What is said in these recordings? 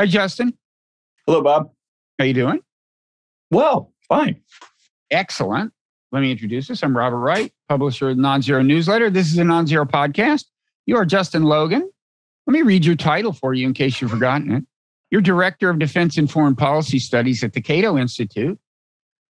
Hi, Justin. Hello, Bob. How you doing? Well, fine. Excellent. Let me introduce us. I'm Robert Wright, publisher of the Nonzero Newsletter. This is a Nonzero podcast. You are Justin Logan. Let me read your title for you in case you've forgotten it. You're Director of Defense and Foreign Policy Studies at the Cato Institute,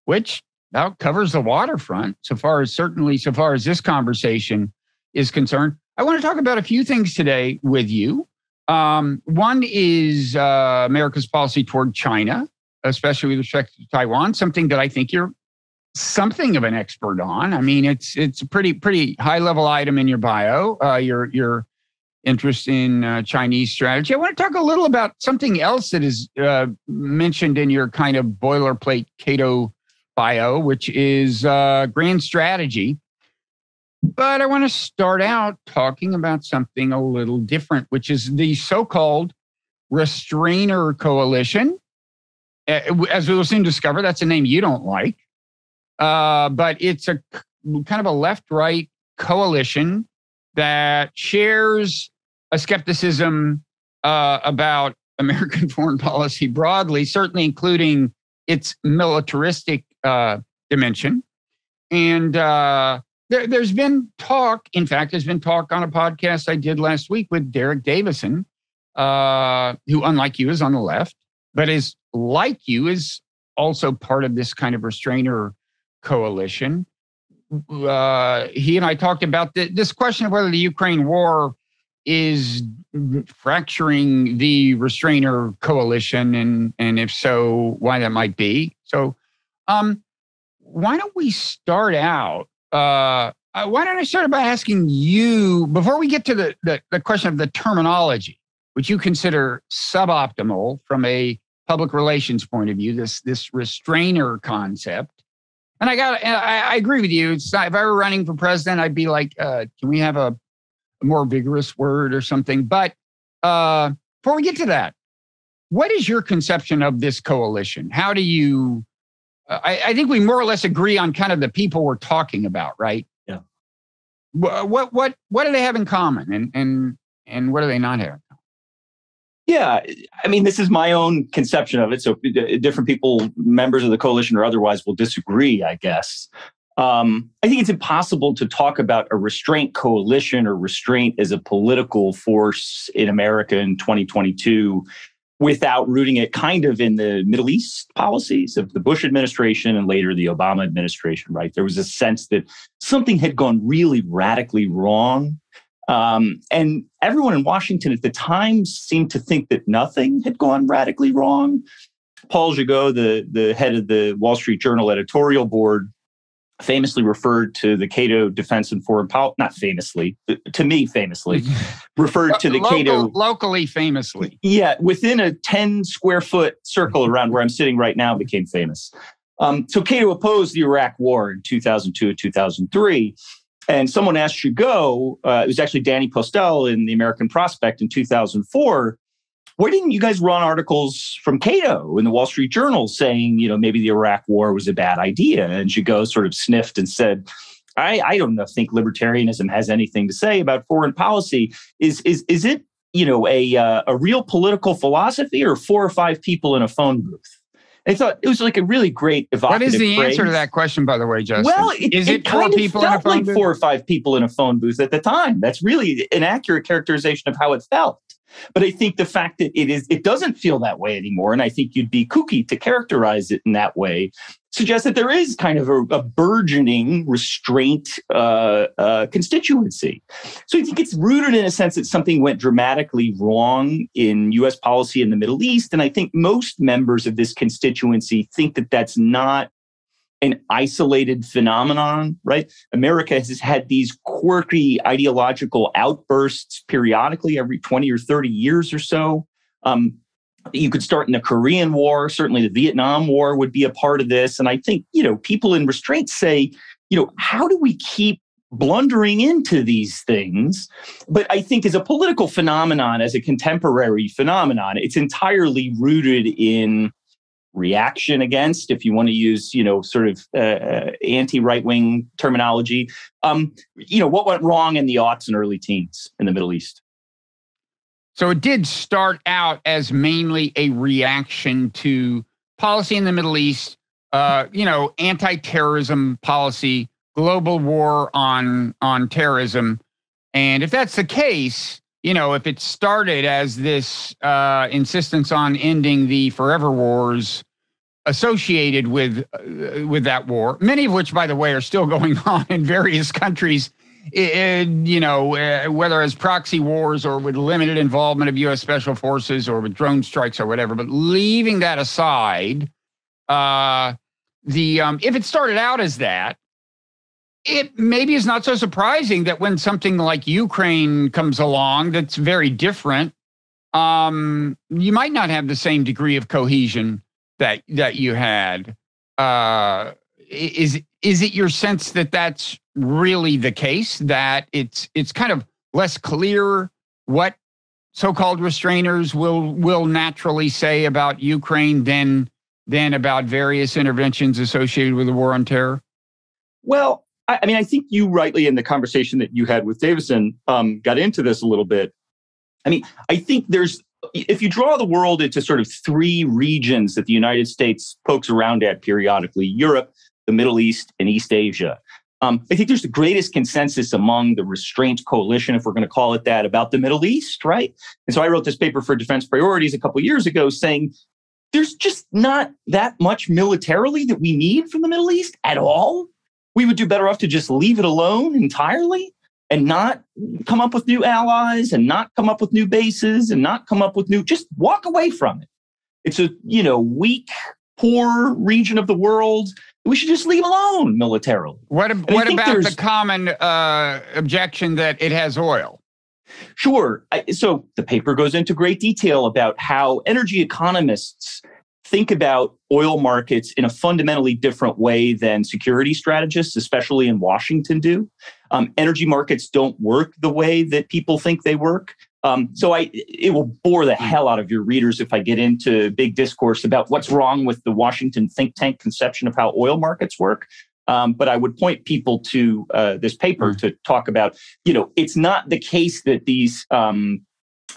which now covers the waterfront so far as certainly so far as this conversation is concerned. I want to talk about a few things today with you. Um, one is uh, America's policy toward China, especially with respect to Taiwan, something that I think you're something of an expert on. I mean, it's it's a pretty pretty high level item in your bio. Uh, your your interest in uh, Chinese strategy. I want to talk a little about something else that is uh, mentioned in your kind of boilerplate Cato bio, which is uh, grand strategy. But I want to start out talking about something a little different, which is the so called Restrainer Coalition. As we will soon discover, that's a name you don't like. Uh, but it's a kind of a left right coalition that shares a skepticism uh, about American foreign policy broadly, certainly including its militaristic uh, dimension. And uh, there, has been talk, in fact, there's been talk on a podcast I did last week with Derek Davison, uh, who, unlike you, is on the left, but is like you, is also part of this kind of restrainer coalition. Uh, he and I talked about the, this question of whether the Ukraine war is fracturing the restrainer coalition, and and if so, why that might be. So, um, why don't we start out uh, why don't I start by asking you before we get to the, the, the question of the terminology, which you consider suboptimal from a public relations point of view, this this restrainer concept. And I got, I, I agree with you. Not, if I were running for president, I'd be like, uh, can we have a, a, more vigorous word or something? But uh, before we get to that, what is your conception of this coalition? How do you I, I, think we more or less agree on kind of the people we're talking about, right? Yeah. What what what do they have in common, and and and what do they not have? Yeah, I mean, this is my own conception of it. So different people, members of the coalition or otherwise, will disagree, I guess. Um, I think it's impossible to talk about a restraint coalition or restraint as a political force in America in 2022 without rooting it kind of in the Middle East policies of the Bush administration and later the Obama administration, right? There was a sense that something had gone really radically wrong. Um, and everyone in Washington at the time seemed to think that nothing had gone radically wrong. Paul Gigot, the, the head of the Wall Street Journal editorial board, famously referred to the Cato Defense and Foreign Policy, not famously, to me famously, referred to the Local, Cato. Locally famously. Yeah, within a 10 square foot circle around where I'm sitting right now became famous. Um, so Cato opposed the Iraq War in 2002 and 2003. And someone asked Gigot, uh, it was actually Danny Postel in the American Prospect in 2004, why didn't you guys run articles from Cato in the Wall Street Journal saying, you know, maybe the Iraq war was a bad idea? And Gigot sort of sniffed and said, I, I don't know, think libertarianism has anything to say about foreign policy. Is is is it you know a uh, a real political philosophy or four or five people in a phone booth? I thought it was like a really great evocative. What is the phrase. answer to that question, by the way, Justin? Well, it, is it, it four kind people of in a phone like booth? four or five people in a phone booth at the time. That's really an accurate characterization of how it felt. But I think the fact that it is, it doesn't feel that way anymore, and I think you'd be kooky to characterize it in that way, suggests that there is kind of a, a burgeoning restraint uh, uh, constituency. So I think it's rooted in a sense that something went dramatically wrong in U.S. policy in the Middle East, and I think most members of this constituency think that that's not an isolated phenomenon, right? America has had these quirky ideological outbursts periodically every 20 or 30 years or so. Um, you could start in the Korean War, certainly the Vietnam War would be a part of this. And I think, you know, people in restraint say, you know, how do we keep blundering into these things? But I think as a political phenomenon, as a contemporary phenomenon, it's entirely rooted in reaction against, if you want to use, you know, sort of uh, uh anti right wing terminology. Um, you know, what went wrong in the aughts and early teens in the Middle East? So it did start out as mainly a reaction to policy in the Middle East, uh, you know, anti-terrorism policy, global war on on terrorism. And if that's the case, you know, if it started as this uh, insistence on ending the forever wars associated with uh, with that war, many of which, by the way, are still going on in various countries. You know, uh, whether as proxy wars or with limited involvement of U.S. special forces or with drone strikes or whatever. But leaving that aside, uh, the um, if it started out as that, it maybe is not so surprising that when something like Ukraine comes along, that's very different. Um, you might not have the same degree of cohesion that that you had. Uh, is is it your sense that that's really the case? That it's it's kind of less clear what so-called restrainers will will naturally say about Ukraine than than about various interventions associated with the war on terror? Well, I, I mean, I think you rightly in the conversation that you had with Davison um, got into this a little bit. I mean, I think there's if you draw the world into sort of three regions that the United States pokes around at periodically Europe, the Middle East, and East Asia. Um, I think there's the greatest consensus among the restraint coalition, if we're going to call it that, about the Middle East, right? And so I wrote this paper for Defense Priorities a couple years ago saying there's just not that much militarily that we need from the Middle East at all. We would do better off to just leave it alone entirely and not come up with new allies and not come up with new bases and not come up with new just walk away from it. It's a you know weak poor region of the world. We should just leave alone militarily. What, what about the common uh, objection that it has oil? Sure. So the paper goes into great detail about how energy economists think about oil markets in a fundamentally different way than security strategists, especially in Washington, do. Um, energy markets don't work the way that people think they work. Um, so I, it will bore the hell out of your readers if I get into big discourse about what's wrong with the Washington think tank conception of how oil markets work. Um, but I would point people to uh, this paper mm. to talk about, you know, it's not the case that these um,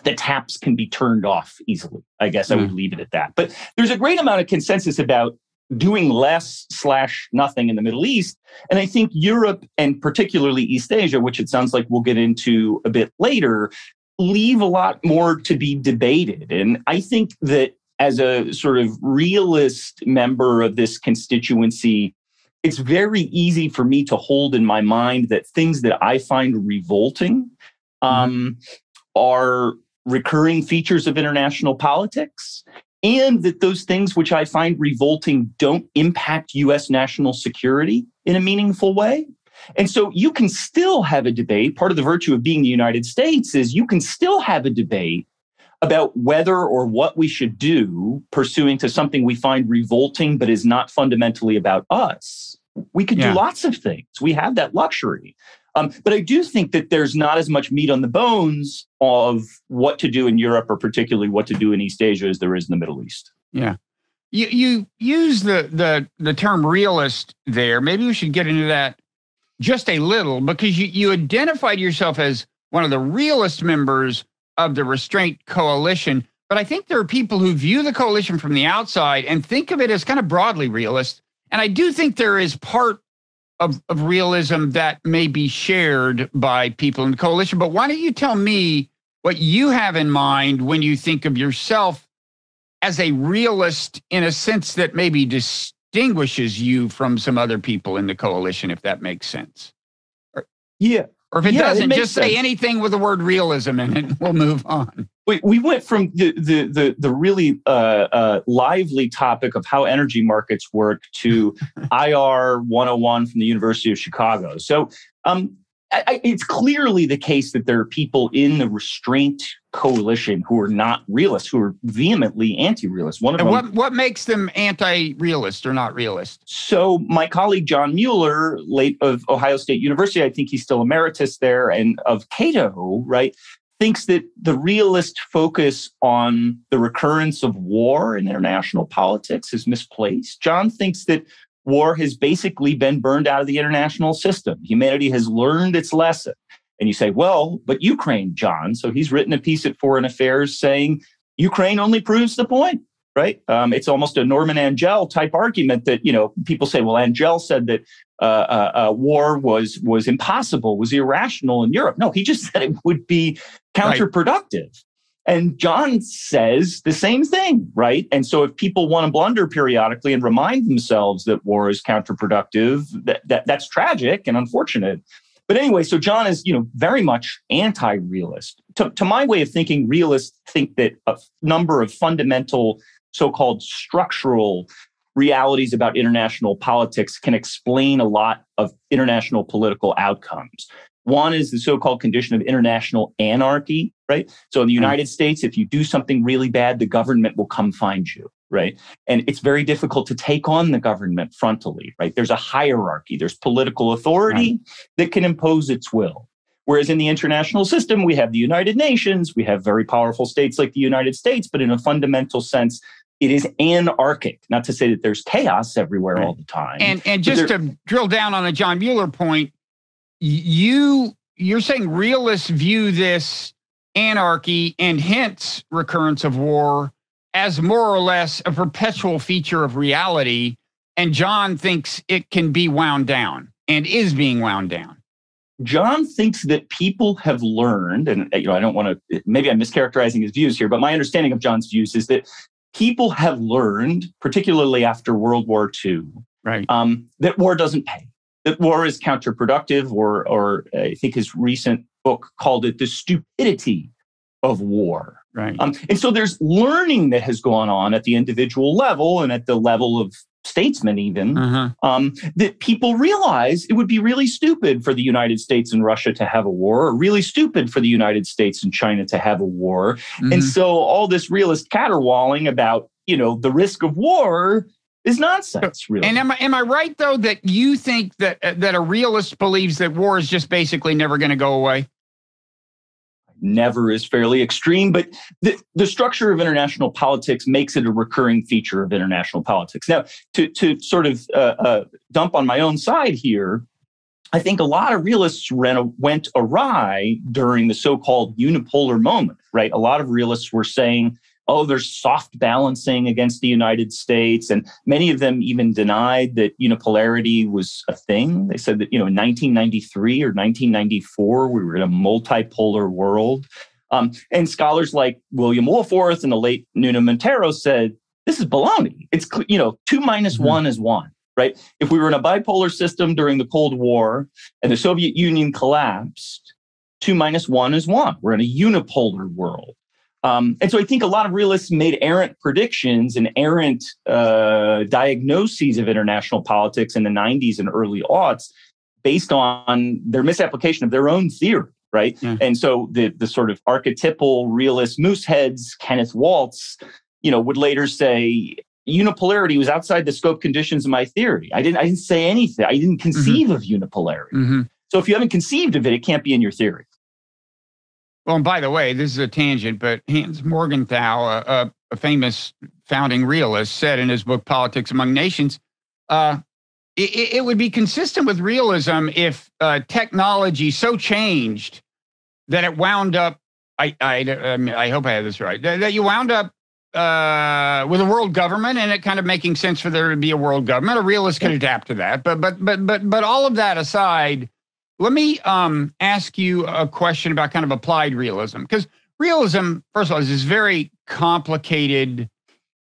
the taps can be turned off easily. I guess mm. I would hmm. leave it at that. But there's a great amount of consensus about doing less slash nothing in the Middle East. And I think Europe and particularly East Asia, which it sounds like we'll get into a bit later, leave a lot more to be debated. And I think that as a sort of realist member of this constituency, it's very easy for me to hold in my mind that things that I find revolting mm-hmm. Are recurring features of international politics and that those things which I find revolting don't impact US national security in a meaningful way. And so you can still have a debate. Part of the virtue of being the United States is you can still have a debate about whether or what we should do pursuing to something we find revolting but is not fundamentally about us. We could yeah. do lots of things. We have that luxury. Um, but I do think that there's not as much meat on the bones of what to do in Europe or particularly what to do in East Asia as there is in the Middle East. Yeah. You, you use the, the, the term realist there. Maybe we should get into that just a little because you, you identified yourself as one of the realist members of the restraint coalition. But I think there are people who view the coalition from the outside and think of it as kind of broadly realist. And I do think there is part of, of realism that may be shared by people in the coalition. But why don't you tell me what you have in mind when you think of yourself as a realist in a sense that maybe distinguishes you from some other people in the coalition, if that makes sense? Or, yeah. Or if it yeah, doesn't, it just sense. say anything with the word realism in it. We'll move on we, we went from the the the, the really uh, uh, lively topic of how energy markets work to IR 101 from the University of Chicago. So um, I, it's clearly the case that there are people in the restraint coalition who are not realists, who are vehemently anti-realist. One of and them, what what makes them anti-realist or not realist? So my colleague John Mueller, late of Ohio State University, I think he's still emeritus there, and of Cato, right, thinks that the realist focus on the recurrence of war in international politics is misplaced. John thinks that war has basically been burned out of the international system. Humanity has learned its lesson. And you say, well, but Ukraine, John. So he's written a piece at Foreign Affairs saying Ukraine only proves the point, right? Um, it's almost a Norman Angell type argument that you know people say, well, Angell said that uh, uh, uh, war was was impossible, was irrational in Europe. No, he just said it would be counterproductive. Right. And John says the same thing, right? And so if people want to blunder periodically and remind themselves that war is counterproductive, that, that that's tragic and unfortunate. But anyway, so John is, you know, very much anti-realist. To, to my way of thinking, realists think that a number of fundamental so-called structural realities about international politics can explain a lot of international political outcomes. One is the so called condition of international anarchy, right? So in the hmm. United States, if you do something really bad, the government will come find you, right? And it's very difficult to take on the government frontally, right? There's a hierarchy, there's political authority right. that can impose its will. Whereas in the international system, we have the United Nations, we have very powerful states like the United States, but in a fundamental sense, it is anarchic. Not to say that there's chaos everywhere right. all the time. And and just to drill down on the John Mueller point, you you're saying realists view this anarchy and hence recurrence of war as more or less a perpetual feature of reality. And John thinks it can be wound down and is being wound down. John thinks that people have learned, and you know, I don't want to maybe I'm mischaracterizing his views here, but my understanding of John's views is that people have learned, particularly after World War II, right. um, that war doesn't pay, that war is counterproductive, or, or I think his recent book called it the stupidity of war. Right. Um, and so there's learning that has gone on at the individual level and at the level of statesmen even uh-huh. um, that people realize it would be really stupid for the united states and russia to have a war or really stupid for the united states and china to have a war mm-hmm. and so all this realist caterwauling about you know the risk of war is nonsense really and am I, am I right though that you think that that a realist believes that war is just basically never going to go away never is fairly extreme, but the, the structure of international politics makes it a recurring feature of international politics. Now, to, to sort of uh, uh, dump on my own side here, I think a lot of realists ran, went awry during the so called unipolar moment, right? A lot of realists were saying, oh, there's soft balancing against the United States. And many of them even denied that unipolarity was a thing. They said that, you know, in 1993 or 1994, we were in a multipolar world. Um, and scholars like William Wohlforth and the late Nuno Monteiro said, this is baloney. It's, you know, two minus mm-hmm. one is one, right? If we were in a bipolar system during the Cold War and the Soviet Union collapsed, two minus one is one. We're in a unipolar world. Um, and so I think a lot of realists made errant predictions and errant uh, diagnoses of international politics in the 90s and early aughts based on their misapplication of their own theory, right? Yeah. And so the, the sort of archetypal realist mooseheads, Kenneth Waltz, you know, would later say, unipolarity was outside the scope conditions of my theory. I didn't, I didn't say anything. I didn't conceive mm-hmm. of unipolarity. Mm-hmm. So if you haven't conceived of it, it can't be in your theory. Well, and by the way, this is a tangent, but Hans Morgenthau, a, a famous founding realist, said in his book Politics Among Nations, uh, it, it, would be consistent with realism if uh, technology so changed that it wound up. I I, um, I hope I have this right. That, that you wound up uh, with a world government and it kind of making sense for there to be a world government. A realist could adapt to that, but but but but but all of that aside, let me um, ask you a question about kind of applied realism, because realism, first of all, is this very complicated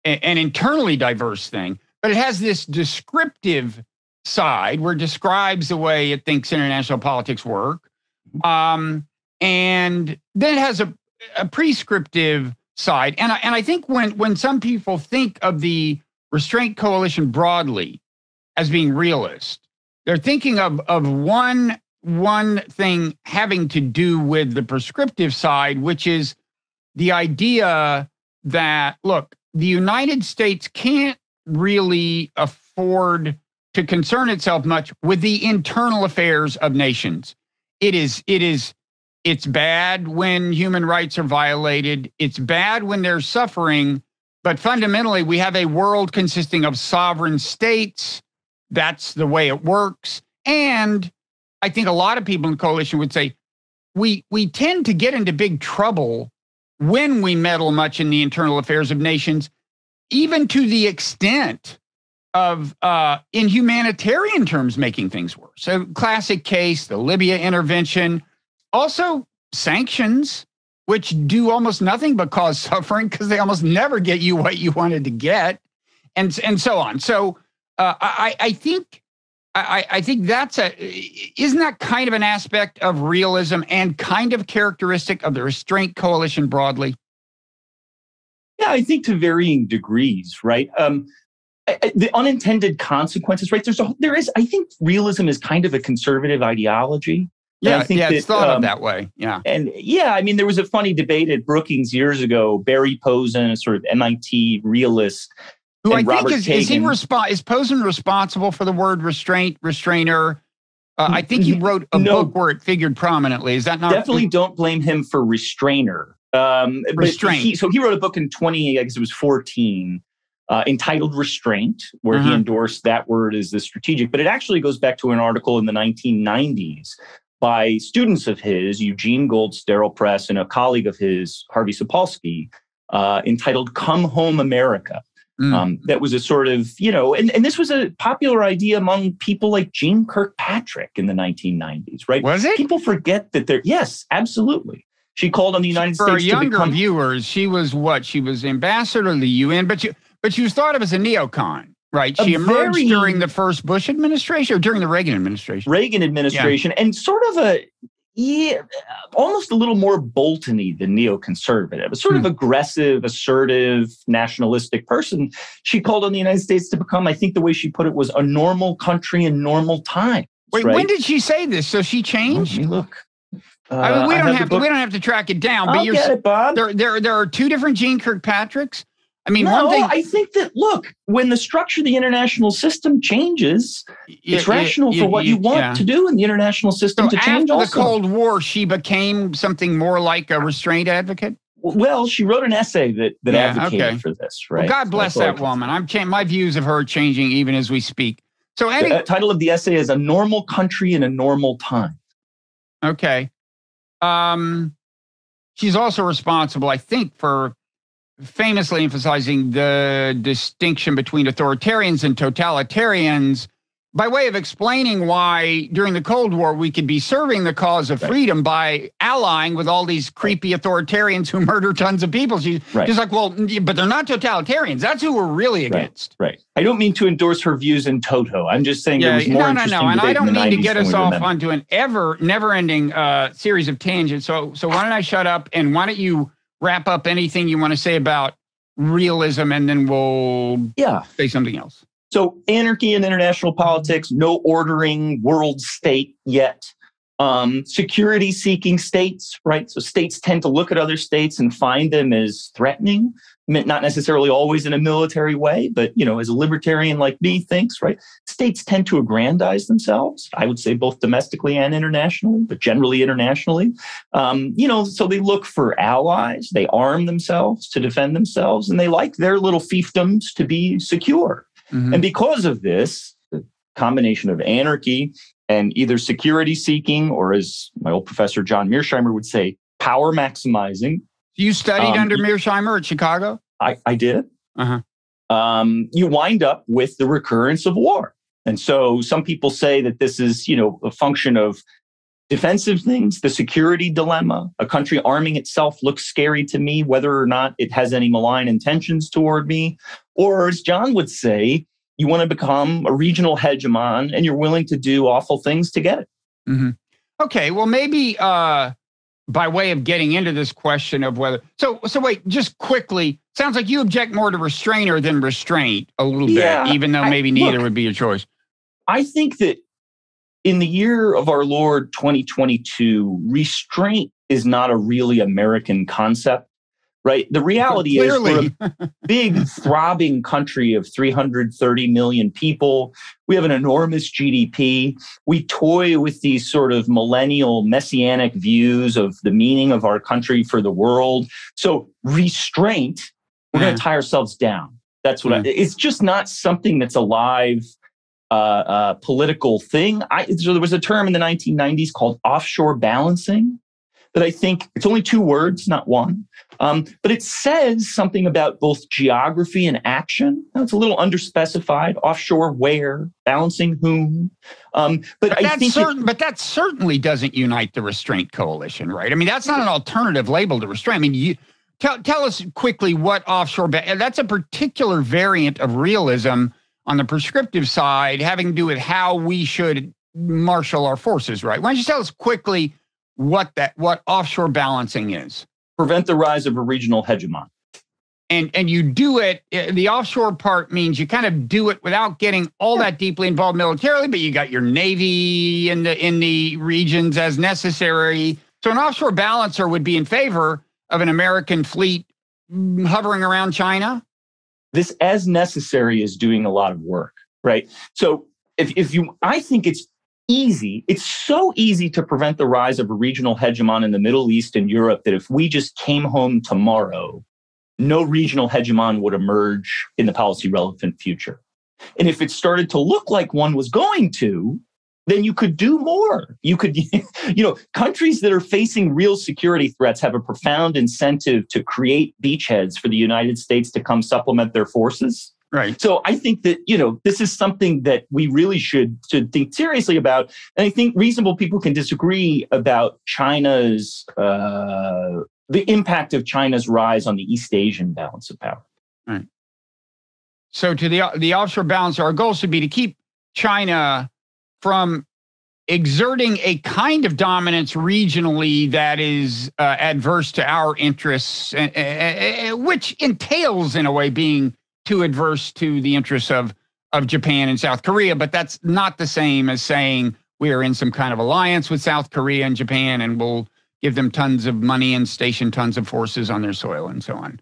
and, and internally diverse thing, but it has this descriptive side where it describes the way it thinks international politics work. Um, and then it has a, a prescriptive side. And I, and I think when, when some people think of the restraint coalition broadly as being realist, they're thinking of, of one one thing having to do with the prescriptive side, which is the idea that, look, the United States can't really afford to concern itself much with the internal affairs of nations. It is, it is, it's bad when human rights are violated. It's bad when there's suffering. But fundamentally, we have a world consisting of sovereign states. That's the way it works. And I think a lot of people in the coalition would say we we tend to get into big trouble when we meddle much in the internal affairs of nations, even to the extent of uh, in humanitarian terms making things worse. So classic case, the Libya intervention, also sanctions, which do almost nothing but cause suffering because they almost never get you what you wanted to get, and and so on. So uh, I I think. I, I think that's a isn't that kind of an aspect of realism and kind of characteristic of the restraint coalition broadly? Yeah, I think to varying degrees, right? Um, the unintended consequences, right? There's a there is I think realism is kind of a conservative ideology. Yeah, I think yeah, it's that, thought um, of that way. Yeah, and yeah, I mean, there was a funny debate at Brookings years ago. Barry Posen, a sort of MIT realist, who I think is, is he resp- is Posen responsible for the word restraint, restrainer? Uh, I think he wrote a no, book where it figured prominently. Is that not definitely? Don't blame him for restrainer. Um, Restraint. He, so he wrote a book in 20, I guess it was 14, uh, entitled Restraint, where uh-huh. he endorsed that word as the strategic. But it actually goes back to an article in the 1990s by students of his, Eugene Gholz, Daryl Press, and a colleague of his, Harvey Sapolsky, uh, entitled Come Home America. Mm. Um, that was a sort of, you know, and, and this was a popular idea among people like Jeane Kirkpatrick in the 1990s, right? Was it? People forget that they're, yes, absolutely. She called on the United For States younger become, viewers. She was what? She was ambassador to the UN, but she but she was thought of as a neocon, right? She emerged very, during the first Bush administration or during the Reagan administration. Reagan administration, yeah. and sort of a yeah, almost a little more Boltony than neoconservative, a sort hmm. of aggressive, assertive, nationalistic person. She called on the United States to become, I think the way she put it was a normal country in normal times. Wait, right? when did she say this? So she changed? look. Uh, I mean, we don't have, have to. We don't have to track it down. But I'll you're, get it, Bob. There, there, there are two different Jeane Kirkpatricks. I mean, no, one thing. I think that look, when the structure of the international system changes, it's rational for what you want yeah. to do in the international system so to change. After also. the Cold War, she became something more like a restraint advocate. Well, she wrote an essay that that yeah, advocated okay. for this. Right. Well, God bless that woman. I'm cha- my views of her changing even as we speak. So, any the uh, title of the essay is "A Normal Country in a Normal Time." Okay. Um, she's also responsible, I think, for famously emphasizing the distinction between authoritarians and totalitarians by way of explaining why during the Cold War we could be serving the cause of freedom by allying with all these creepy authoritarians who murder tons of people. She's right. just like, well, but they're not totalitarians. That's who we're really against. Right. right. I don't mean to endorse her views in toto. I'm just saying yeah, there was more no, no, no. And I don't mean to get us off onto an ever never-ending uh, series of tangents. So, so why don't I shut up and why don't you wrap up anything you want to say about realism, and then we'll yeah say something else. So, anarchy in international politics, no ordering world state yet. Um, security seeking states, right? So, states tend to look at other states and find them as threatening not necessarily always in a military way, but you know, as a libertarian like me thinks, right? States tend to aggrandize themselves. I would say both domestically and internationally, but generally internationally. Um, you know, so they look for allies. They arm themselves to defend themselves, and they like their little fiefdoms to be secure. Mm-hmm. And because of this, the combination of anarchy and either security seeking, or as my old professor John Mearsheimer would say, power maximizing you studied um, under Mearsheimer at Chicago? I, I did. Uh-huh. Um, you wind up with the recurrence of war. And so some people say that this is, you know, a function of defensive things, the security dilemma. A country arming itself looks scary to me, whether or not it has any malign intentions toward me. Or as John would say, you want to become a regional hegemon and you're willing to do awful things to get it. Mm-hmm. Okay, well, maybe uh, by way of getting into this question of whether so so wait just quickly sounds like you object more to restrainer than restraint a little yeah, bit even though maybe I, neither look, would be your choice. I think that in the year of our lord 2022 restraint is not a really american concept right? The reality is we're a big, throbbing country of 330 million people. We have an enormous GDP. We toy with these sort of millennial messianic views of the meaning of our country for the world. So restraint, we're going to tie ourselves down. That's what I, it's just not something that's alive. Uh, uh, political thing. I, so there was a term in the 1990s called offshore balancing, that I think it's only two words, not one, um, but it says something about both geography and action. Now, it's a little underspecified, offshore where, balancing whom. Um, but, but, I think certain, it, but that certainly doesn't unite the restraint coalition, right? I mean, that's not an alternative label to restraint. I mean, you tell tell us quickly what offshore. That's a particular variant of realism on the prescriptive side, having to do with how we should marshal our forces, right? Why don't you tell us quickly what that what offshore balancing is? Prevent the rise of a regional hegemon. And and you do it. Eh, the offshore part means you kind of do it without getting all that deeply involved militarily, but you got your navy in the in the regions as necessary. So an offshore balancer would be in favor of an American fleet hovering around China. This as necessary is doing a lot of work, right? So if if you, I think it's easy. It's so easy to prevent the rise of a regional hegemon in the Middle East and Europe that if we just came home tomorrow, no regional hegemon would emerge in the policy relevant future. And if it started to look like one was going to, then you could do more. You could, you know, countries that are facing real security threats have a profound incentive to create beachheads for the United States to come supplement their forces. Right. So I think that, you know, this is something that we really should, should think seriously about. And I think reasonable people can disagree about China's, uh, the impact of China's rise on the East Asian balance of power. Right. So to the, the offshore balance, our goal should be to keep China from exerting a kind of dominance regionally that is uh, adverse to our interests, uh, uh, which entails, in a way, being too adverse to the interests of of Japan and South Korea, but that's not the same as saying we are in some kind of alliance with South Korea and Japan and we'll give them tons of money and station tons of forces on their soil and so on.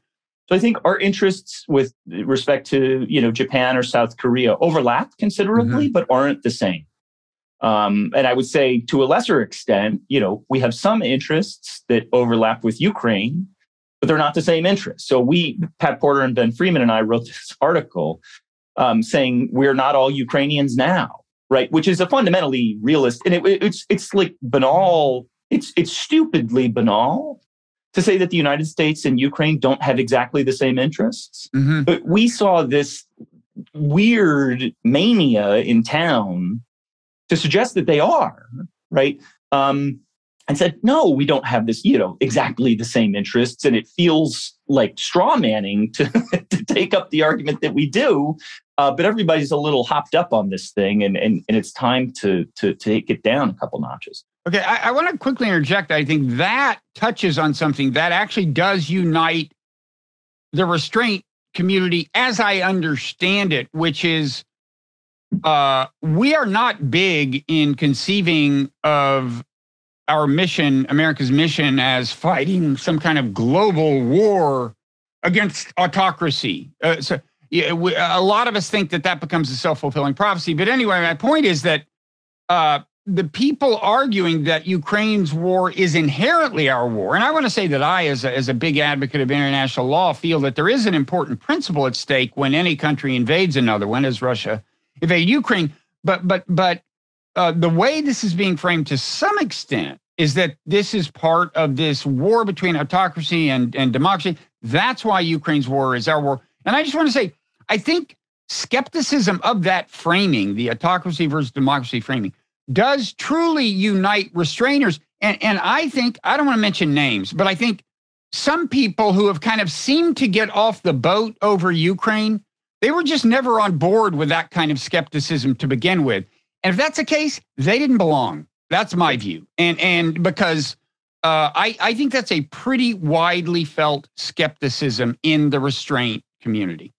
So I think our interests with respect to you know Japan or South Korea overlap considerably, mm-hmm. but aren't the same. Um, and I would say to a lesser extent, you know, we have some interests that overlap with Ukraine, but they're not the same interests. So we, Pat Porter and Ben Freeman and I wrote this article um, saying we're not all Ukrainians now, right? Which is a fundamentally realist, and it, it's it's like banal. It's it's stupidly banal to say that the United States and Ukraine don't have exactly the same interests. Mm-hmm. But we saw this weird mania in town to suggest that they are, right? Um, and said, no, we don't have this, you know, exactly the same interests. And it feels like straw manning to, to take up the argument that we do. Uh, but everybody's a little hopped up on this thing and, and, and it's time to, to, take it down a couple notches. Okay, I, I want to quickly interject. I think that touches on something that actually does unite the restraint community as I understand it, which is uh, we are not big in conceiving of our mission, America's mission, as fighting some kind of global war against autocracy. Uh, so yeah, we, a lot of us think that that becomes a self fulfilling prophecy. But anyway, my point is that uh, the people arguing that Ukraine's war is inherently our war, and I want to say that I, as a, as a big advocate of international law, feel that there is an important principle at stake when any country invades another one, as Russia invaded Ukraine. But but but uh, the way this is being framed to some extent is that this is part of this war between autocracy and, and democracy. That's why Ukraine's war is our war. And I just want to say, I think skepticism of that framing, the autocracy versus democracy framing, does truly unite restrainers. And, and I think, I don't want to mention names, but I think some people who have kind of seemed to get off the boat over Ukraine, they were just never on board with that kind of skepticism to begin with. And if that's the case, they didn't belong. That's my view. And and because uh, I I think that's a pretty widely felt skepticism in the restraint community.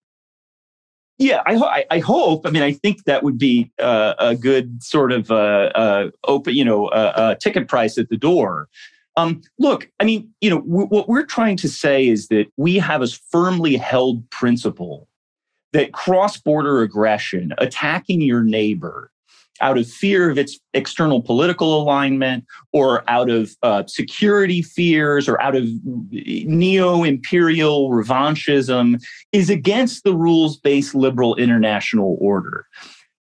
Yeah, I, I, I hope. I mean, I think that would be uh, a good sort of uh, uh open, you know, uh, uh, ticket price at the door. Um, look, I mean, you know, w- what we're trying to say is that we have a firmly held principle that cross-border aggression, attacking your neighbor, out of fear of its external political alignment or out of uh, security fears or out of neo imperial revanchism is against the rules based liberal international order.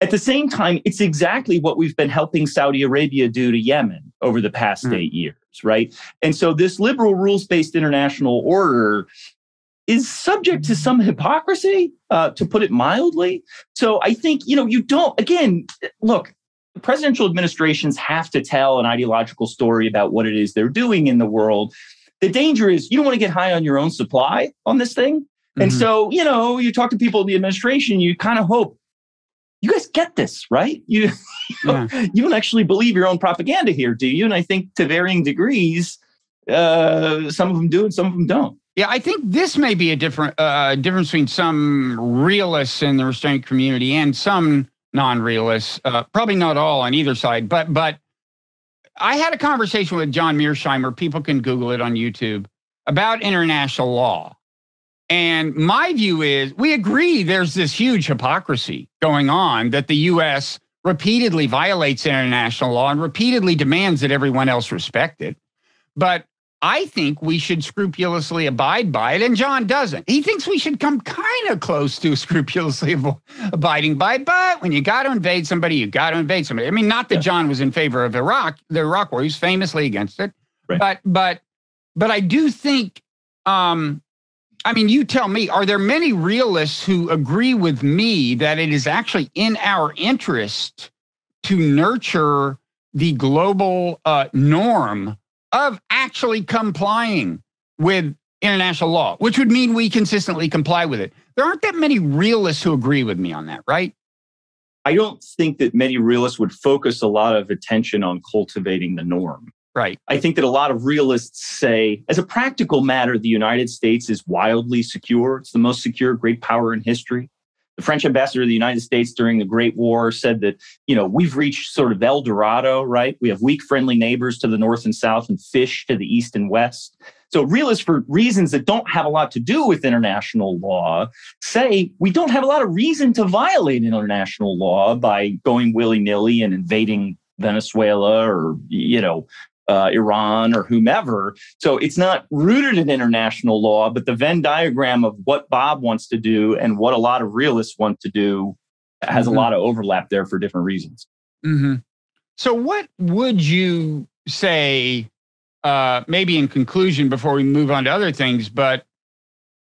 At the same time, it's exactly what we've been helping Saudi Arabia do to Yemen over the past mm. eight years, right? And so this liberal rules based international order is subject to some hypocrisy, uh, to put it mildly. So I think, you know, you don't, again, look, presidential administrations have to tell an ideological story about what it is they're doing in the world. The danger is you don't want to get high on your own supply on this thing. Mm-hmm. And so, you know, you talk to people in the administration, you kind of hope you guys get this, right? You, yeah. you don't actually believe your own propaganda here, do you? And I think to varying degrees, uh, some of them do and some of them don't. Yeah, I think this may be a different uh, difference between some realists in the restraint community and some non-realists. Uh, probably not all on either side, but but I had a conversation with John Mearsheimer. People can Google it on YouTube about international law. And my view is we agree there's this huge hypocrisy going on that the U.S. repeatedly violates international law and repeatedly demands that everyone else respect it. But I think we should scrupulously abide by it, and John doesn't. He thinks we should come kind of close to scrupulously abiding by it. But when you got to invade somebody, you got to invade somebody. I mean, not that yeah. John was in favor of Iraq, the Iraq War; he was famously against it. Right. But but but I do think um, I mean, you tell me, are there many realists who agree with me that it is actually in our interest to nurture the global uh, norm of actually complying with international law, which would mean we consistently comply with it? There aren't that many realists who agree with me on that, right? I don't think that many realists would focus a lot of attention on cultivating the norm. Right. I think that a lot of realists say, as a practical matter, the United States is wildly secure. It's the most secure great power in history. The French ambassador of the United States during the Great War said that, you know, we've reached sort of El Dorado, right? We have weak friendly neighbors to the north and south and fish to the east and west. So realists, for reasons that don't have a lot to do with international law, say we don't have a lot of reason to violate international law by going willy nilly and invading Venezuela or, you know, uh, Iran or whomever. So it's not rooted in international law, but the Venn diagram of what Bob wants to do and what a lot of realists want to do has mm-hmm. a lot of overlap there for different reasons. Mm-hmm. So, what would you say, uh, maybe in conclusion, before we move on to other things, but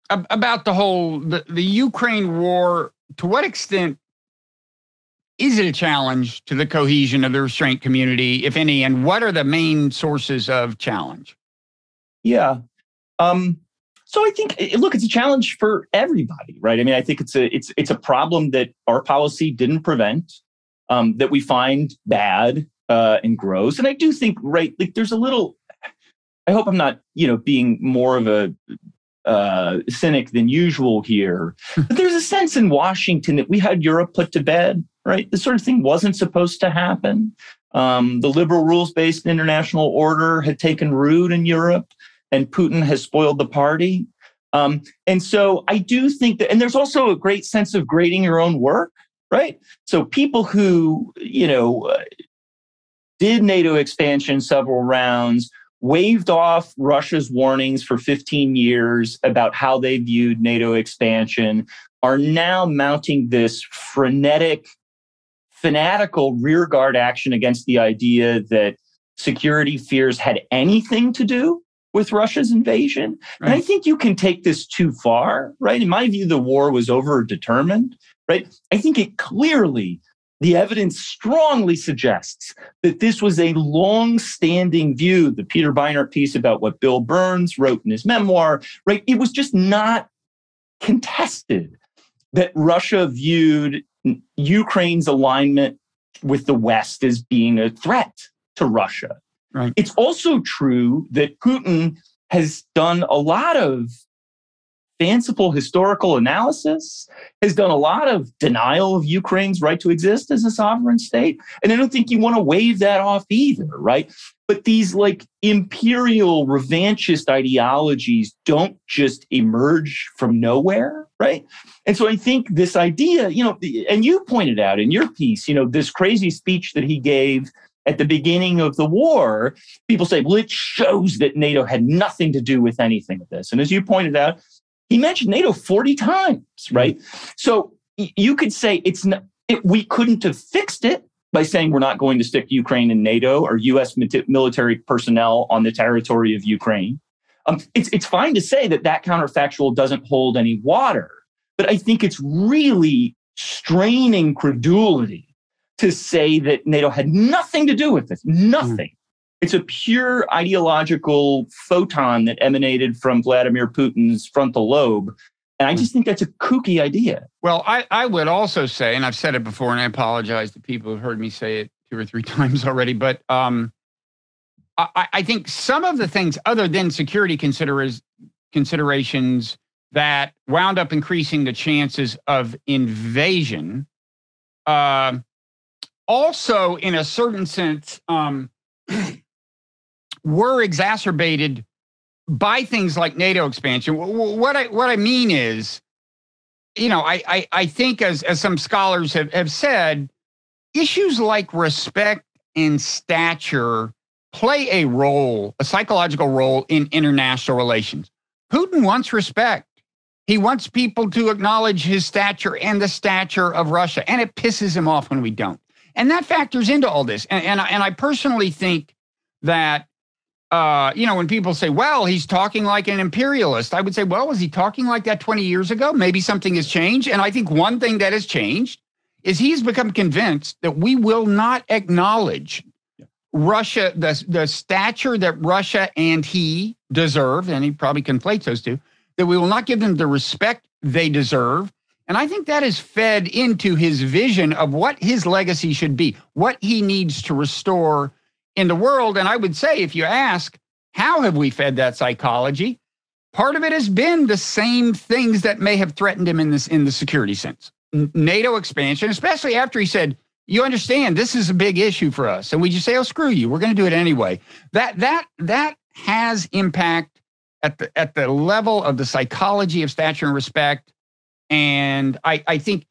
ab- about the whole the, the Ukraine war? To what extent is it a challenge to the cohesion of the restraint community, if any? And what are the main sources of challenge? Yeah. Um, so I think look, it's a challenge for everybody, right? I mean, I think it's a it's it's a problem that our policy didn't prevent, um, that we find bad uh, and gross. And I do think, right, like there's a little. I hope I'm not, you know, being more of a uh, cynic than usual here. but there's a sense in Washington that we had Europe put to bed right? This sort of thing wasn't supposed to happen. Um, the liberal rules based international order had taken root in Europe, and Putin has spoiled the party. Um, and so I do think that, and there's also a great sense of grading your own work, right? So people who, you know, uh, did NATO expansion several rounds, waved off Russia's warnings for 15 years about how they viewed NATO expansion, are now mounting this frenetic fanatical rearguard action against the idea that security fears had anything to do with Russia's invasion. Right. And I think you can take this too far, right? In my view, the war was over determined, right? I think it clearly, the evidence strongly suggests that this was a long standing view. The Peter Beinart piece about what Bill Burns wrote in his memoir, right? It was just not contested that Russia viewed Ukraine's alignment with the West as being a threat to Russia. Right. It's also true that Putin has done a lot of fanciful historical analysis, has done a lot of denial of Ukraine's right to exist as a sovereign state. And I don't think you want to wave that off either, right? But these like imperial revanchist ideologies don't just emerge from nowhere, right? And so I think this idea, you know, and you pointed out in your piece, you know, this crazy speech that he gave at the beginning of the war, people say, well, it shows that NATO had nothing to do with anything of this. And as you pointed out, he mentioned NATO 40 times, right? Mm-hmm. So you could say it's not, it, we couldn't have fixed it by saying we're not going to stick Ukraine in NATO or U.S. military personnel on the territory of Ukraine. Um, it's it's fine to say that that counterfactual doesn't hold any water, but I think it's really straining credulity to say that NATO had nothing to do with this. Nothing. Mm. It's a pure ideological photon that emanated from Vladimir Putin's frontal lobe. And I just think that's a kooky idea. Well, I, I would also say, and I've said it before, and I apologize to people who've heard me say it two or three times already, but um, I, I think some of the things other than security considerations that wound up increasing the chances of invasion uh, also, in a certain sense, um, were exacerbated by things like NATO expansion. What I what I mean is, you know, I I, I think as as some scholars have, have said, issues like respect and stature play a role, a psychological role in international relations. Putin wants respect. He wants people to acknowledge his stature and the stature of Russia, and it pisses him off when we don't. And that factors into all this. And, and, and I personally think that uh, you know, when people say, well, he's talking like an imperialist, I would say, well, was he talking like that 20 years ago? Maybe something has changed. And I think one thing that has changed is he's become convinced that we will not acknowledge Russia, the, the stature that Russia and he deserve, and he probably conflates those two, that we will not give them the respect they deserve. And I think that is fed into his vision of what his legacy should be, what he needs to restore in the world. And I would say, if you ask, how have we fed that psychology? Part of it has been the same things that may have threatened him in this in the security sense. NATO expansion, especially after he said, "You understand, this is a big issue for us," and we just say, "Oh, screw you, we're going to do it anyway." That that that has impact at the at the level of the psychology of stature and respect. And I I think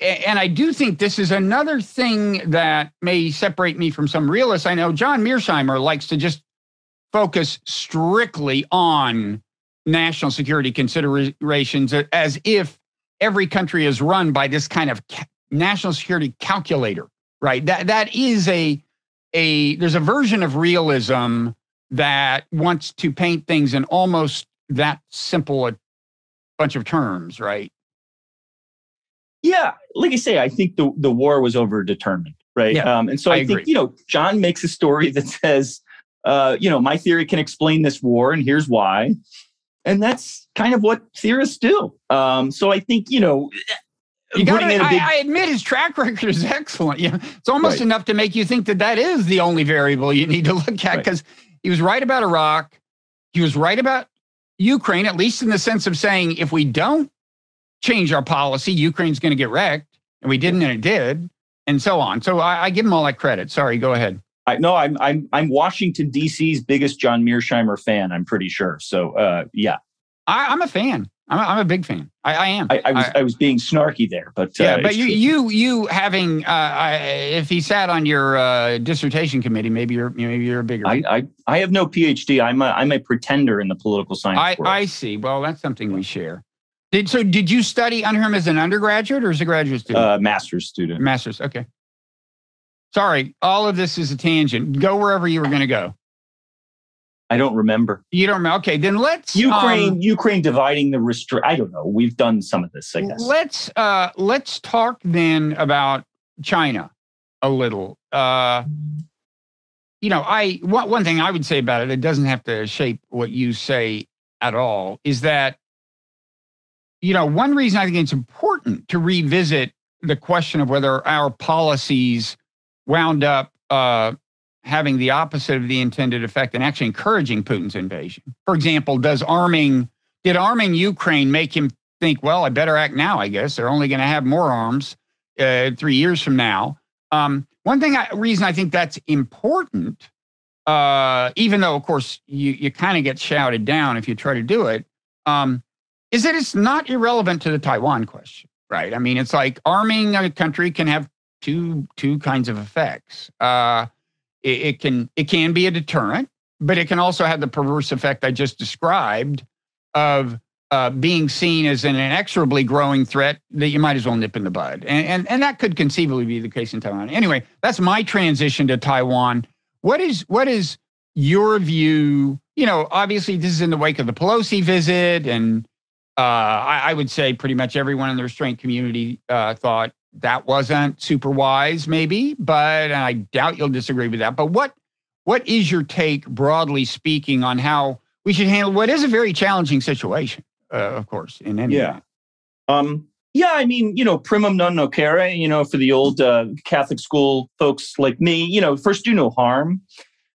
and I do think this is another thing that may separate me from some realists. I know John Mearsheimer likes to just focus strictly on national security considerations as if every country is run by this kind of national security calculator, right? That that is a a there's a version of realism that wants to paint things in almost that simple a bunch of terms, right? Yeah, like I say, I think the the war was over determined, right? Yeah, um, and so I, I think you know John makes a story that says, uh, you know, my theory can explain this war, and here's why, and that's kind of what theorists do. Um, so I think you know. You gotta, big, I, I, admit his track record is excellent. Yeah, it's almost right. enough to make you think that that is the only variable you need to look at because right. he was right about Iraq. He was right about Ukraine, at least in the sense of saying if we don't change our policy, Ukraine's going to get wrecked. And we didn't, and it did, and so on. So I, I give him all that credit. Sorry, go ahead. I no, I'm I'm I'm Washington D.C.'s biggest John Mearsheimer fan. I'm pretty sure. So uh, yeah, I, am a fan. I'm a, I'm a big fan. I, I am. I, I was I, I, was being snarky there, but yeah. Uh, but you you you having uh, if he sat on your uh, dissertation committee, maybe you're maybe you're a bigger. I, I I have no PhD. I'm a I'm a pretender in the political science. I world. I see. Well, that's something we share. Did so? Did you study under him as an undergraduate or as a graduate student? Uh, master's student. Master's. Okay. Sorry, all of this is a tangent. Go wherever you were going to go. I don't remember. You don't remember? Okay, then let's Ukraine. Um, Ukraine dividing the restrict. I don't know. We've done some of this. I guess. Let's uh, let's talk then about China a little. Uh, you know, I one, one thing I would say about it. It doesn't have to shape what you say at all. Is that you know, one reason I think it's important to revisit the question of whether our policies wound up uh, having the opposite of the intended effect and actually encouraging Putin's invasion. For example, does arming did arming Ukraine make him think, well, I better act now? I guess they're only going to have more arms uh, three years from now. Um, one thing, I, reason I think that's important, uh, even though of course you you kind of get shouted down if you try to do it, um, is that it's not irrelevant to the Taiwan question, right? I mean, it's like arming a country can have two two kinds of effects. Uh, it, it can it can be a deterrent, but it can also have the perverse effect I just described of uh, being seen as an inexorably growing threat that you might as well nip in the bud. And, and, and that could conceivably be the case in Taiwan. Anyway, that's my transition to Taiwan. What is what is your view? You know, obviously this is in the wake of the Pelosi visit, and uh, I, I, would say pretty much everyone in the restraint community uh, thought that wasn't super wise, maybe. But I doubt you'll disagree with that. But what what is your take, broadly speaking, on how we should handle what is a very challenging situation? uh, of course, in any yeah. Um, yeah, I mean, you know, primum non nocere, you know, for the old uh, Catholic school folks like me, you know, first do no harm.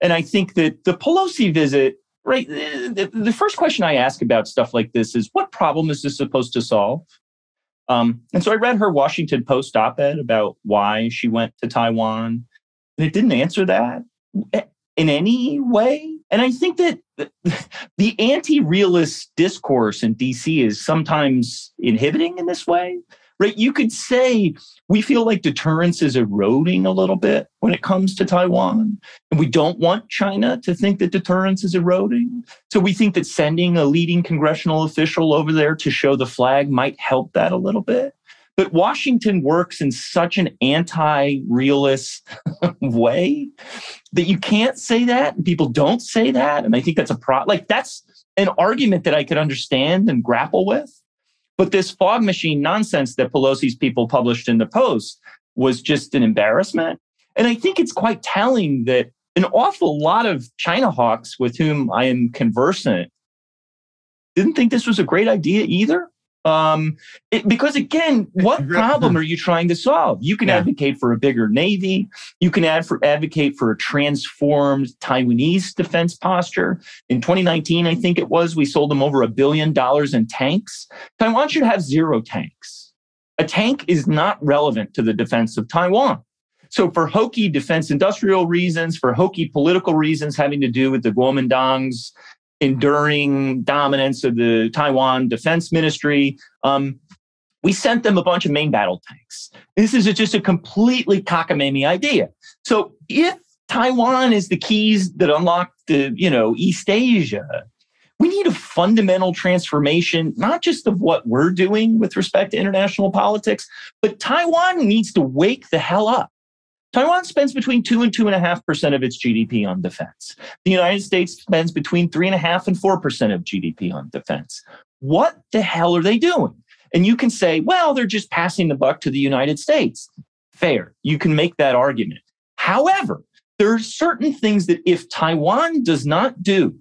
And I think that the Pelosi visit, right, the, first question I ask about stuff like this is what problem is this supposed to solve? Um, and so I read her Washington Post op ed about why she went to Taiwan, and it didn't answer that in any way. And I think that the anti realist discourse in DC is sometimes inhibiting in this way, right? You could say we feel like deterrence is eroding a little bit when it comes to Taiwan. And we don't want China to think that deterrence is eroding. So we think that sending a leading congressional official over there to show the flag might help that a little bit. But Washington works in such an anti realist way that you can't say that. And people don't say that. And I think that's a pro, like, that's an argument that I could understand and grapple with. But this fog machine nonsense that Pelosi's people published in the Post was just an embarrassment. And I think it's quite telling that an awful lot of China hawks with whom I am conversant didn't think this was a great idea either. Um, it, because again, what problem are you trying to solve? You can yeah. advocate for a bigger navy. You can add for, advocate for a transformed Taiwanese defense posture. In 2019, I think it was, we sold them over a billion dollars in tanks. Taiwan should have zero tanks. A tank is not relevant to the defense of Taiwan. So, for hokey defense industrial reasons, for hokey political reasons having to do with the Kuomintang's enduring dominance of the Taiwan Defense Ministry. Um, we sent them a bunch of main battle tanks. This is just a completely cockamamie idea. So if Taiwan is the keys that unlock the, you know, East Asia, we need a fundamental transformation, not just of what we're doing with respect to international politics, but Taiwan needs to wake the hell up. Taiwan spends between two and two and a half percent of its GDP on defense. The United States spends between three and a half and four percent of GDP on defense. What the hell are they doing? And you can say, well, they're just passing the buck to the United States. Fair. You can make that argument. However, there are certain things that if Taiwan does not do,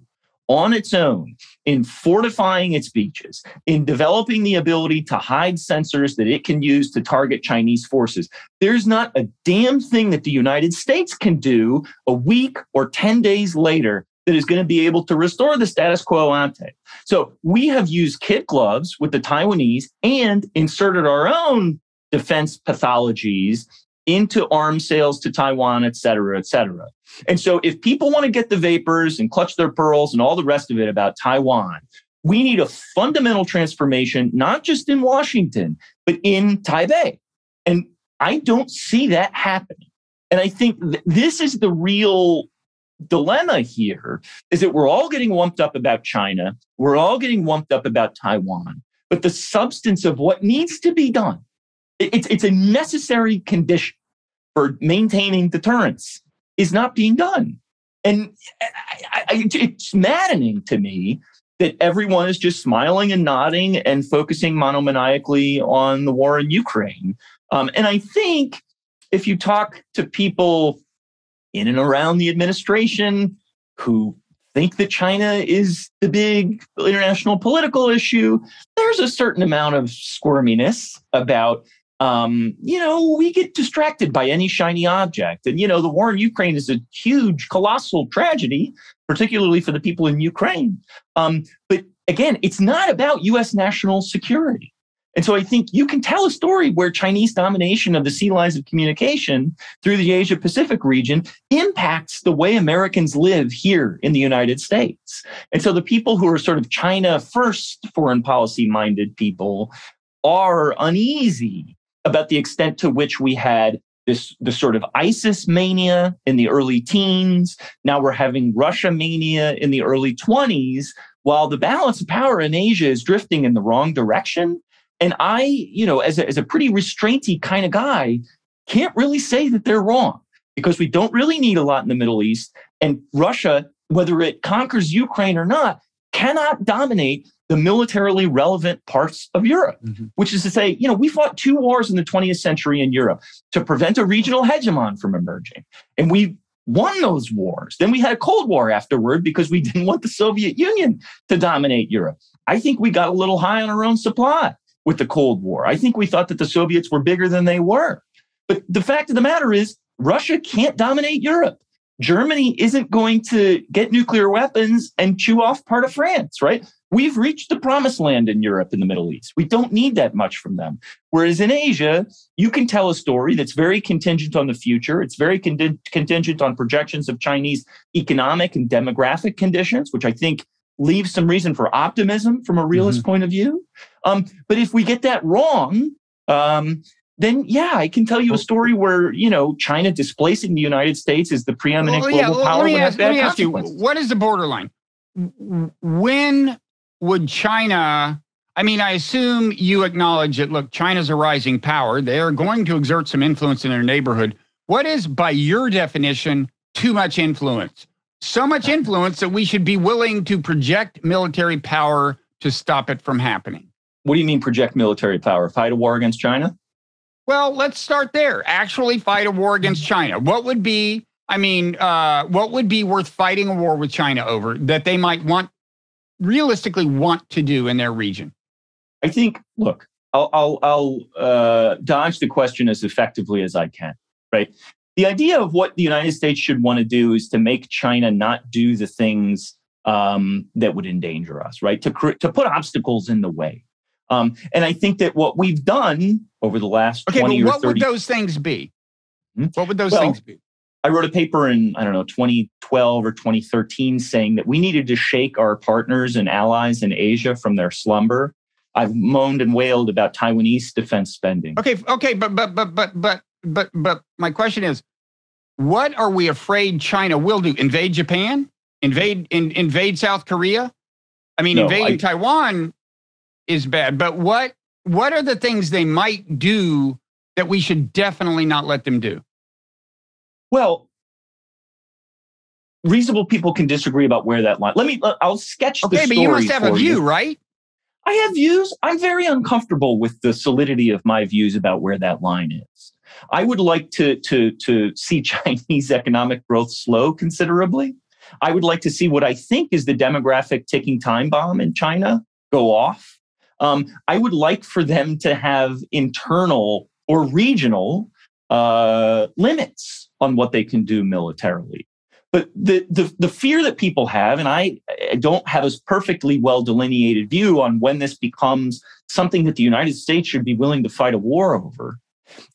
on its own in fortifying its beaches, in developing the ability to hide sensors that it can use to target Chinese forces. There's not a damn thing that the United States can do a week or 10 days later that is going to be able to restore the status quo ante. So we have used kid gloves with the Taiwanese and inserted our own defense pathologies into arms sales to Taiwan, et cetera, et cetera. And so if people want to get the vapors and clutch their pearls and all the rest of it about Taiwan, we need a fundamental transformation, not just in Washington, but in Taipei. And I don't see that happening. And I think th- this is the real dilemma here is that we're all getting wumped up about China. We're all getting wumped up about Taiwan. But the substance of what needs to be done it's, it's a necessary condition for maintaining deterrence is not being done. And I, I, it's maddening to me that everyone is just smiling and nodding and focusing monomaniacally on the war in Ukraine. Um, and I think if you talk to people in and around the administration who think that China is the big international political issue, there's a certain amount of squirminess about um, you know, we get distracted by any shiny object. And, you know, the war in Ukraine is a huge, colossal tragedy, particularly for the people in Ukraine. Um, but again, it's not about US national security. And so I think you can tell a story where Chinese domination of the sea lines of communication through the Asia Pacific region impacts the way Americans live here in the United States. And so the people who are sort of China first foreign policy minded people are uneasy about the extent to which we had this the sort of ISIS mania in the early teens. Now we're having Russia mania in the early 20s, while the balance of power in Asia is drifting in the wrong direction. And I, you know, as a, as a pretty restrainty kind of guy, can't really say that they're wrong because we don't really need a lot in the Middle East. And Russia, whether it conquers Ukraine or not, cannot dominate the militarily relevant parts of Europe, mm-hmm. which is to say, you know, we fought two wars in the 20th century in Europe to prevent a regional hegemon from emerging. And we won those wars. Then we had a Cold War afterward because we didn't want the Soviet Union to dominate Europe. I think we got a little high on our own supply with the Cold War. I think we thought that the Soviets were bigger than they were. But the fact of the matter is, Russia can't dominate Europe. Germany isn't going to get nuclear weapons and chew off part of France, right? We've reached the promised land in Europe and the Middle East. We don't need that much from them. Whereas in Asia, you can tell a story that's very contingent on the future. It's very con- contingent on projections of Chinese economic and demographic conditions, which I think leaves some reason for optimism from a realist mm-hmm. point of view. Um, but if we get that wrong, um, then yeah, I can tell you a oh. story where you know China displacing the United States is the preeminent oh, well, global yeah, power. Let me, ask, let me ask you, what is the borderline? When would China? I mean, I assume you acknowledge that. Look, China's a rising power. They are going to exert some influence in their neighborhood. What is, by your definition, too much influence? So much influence that we should be willing to project military power to stop it from happening. What do you mean project military power? Fight a war against China? Well, let's start there. Actually, fight a war against China. What would be, I mean, uh, what would be worth fighting a war with China over that they might want, realistically, want to do in their region? I think, look, I'll, I'll, I'll uh, dodge the question as effectively as I can, right? The idea of what the United States should want to do is to make China not do the things um, that would endanger us, right? To, to put obstacles in the way. Um, and I think that what we've done over the last okay, 20 but what 30, would those things be? Hmm? What would those well, things be? I wrote a paper in, I don't know, 2012 or 2013 saying that we needed to shake our partners and allies in Asia from their slumber. I've moaned and wailed about Taiwanese defense spending. Okay, okay, but but but but but but but my question is, what are we afraid China will do? Invade Japan? Invade in, invade South Korea? I mean, no, invading I, Taiwan is bad. But what what are the things they might do that we should definitely not let them do? Well, reasonable people can disagree about where that line. Let me. Uh, I'll sketch. Okay, but you must have a view, you. right? I have views. I'm very uncomfortable with the solidity of my views about where that line is. I would like to to to see Chinese economic growth slow considerably. I would like to see what I think is the demographic ticking time bomb in China go off. Um, I would like for them to have internal or regional uh, limits on what they can do militarily. But the, the, the fear that people have, and I, I don't have a perfectly well delineated view on when this becomes something that the United States should be willing to fight a war over,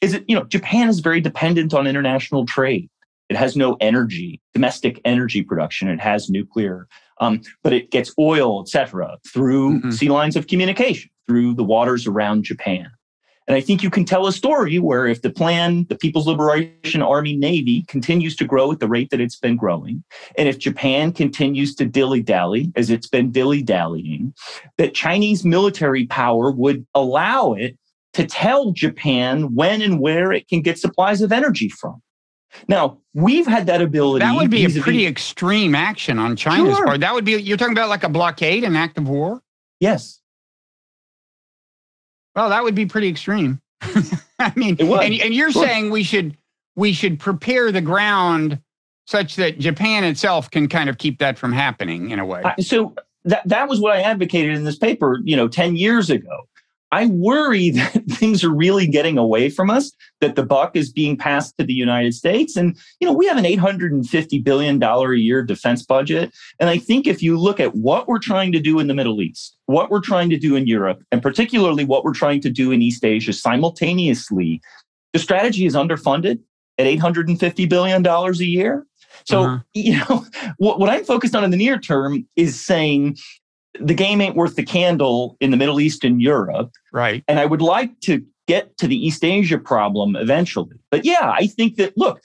is that you know Japan is very dependent on international trade. It has no energy, domestic energy production. It has nuclear um, but it gets oil, etc., through mm-hmm. sea lines of communication, through the waters around Japan. And I think you can tell a story where if the plan, the People's Liberation Army Navy continues to grow at the rate that it's been growing, and if Japan continues to dilly dally as it's been dilly dallying, that Chinese military power would allow it to tell Japan when and where it can get supplies of energy from. Now, we've had that ability. That would be a pretty extreme action on China's sure. part. That would be, you're talking about like a blockade, an act of war? Yes. Well, that would be pretty extreme. I mean, and, and, you're sure. saying we should we should prepare the ground such that Japan itself can kind of keep that from happening in a way. so that that was what I advocated in this paper, you know, 10 years ago. I worry that things are really getting away from us, that the buck is being passed to the United States. And, you know, we have an $850 billion a year defense budget. And I think if you look at what we're trying to do in the Middle East, what we're trying to do in Europe, and particularly what we're trying to do in East Asia simultaneously, the strategy is underfunded at $850 billion a year. So, uh-huh. you know, what, what I'm focused on in the near term is saying the game ain't worth the candle in the Middle East and Europe. Right. And I would like to get to the East Asia problem eventually. But yeah, I think that, look,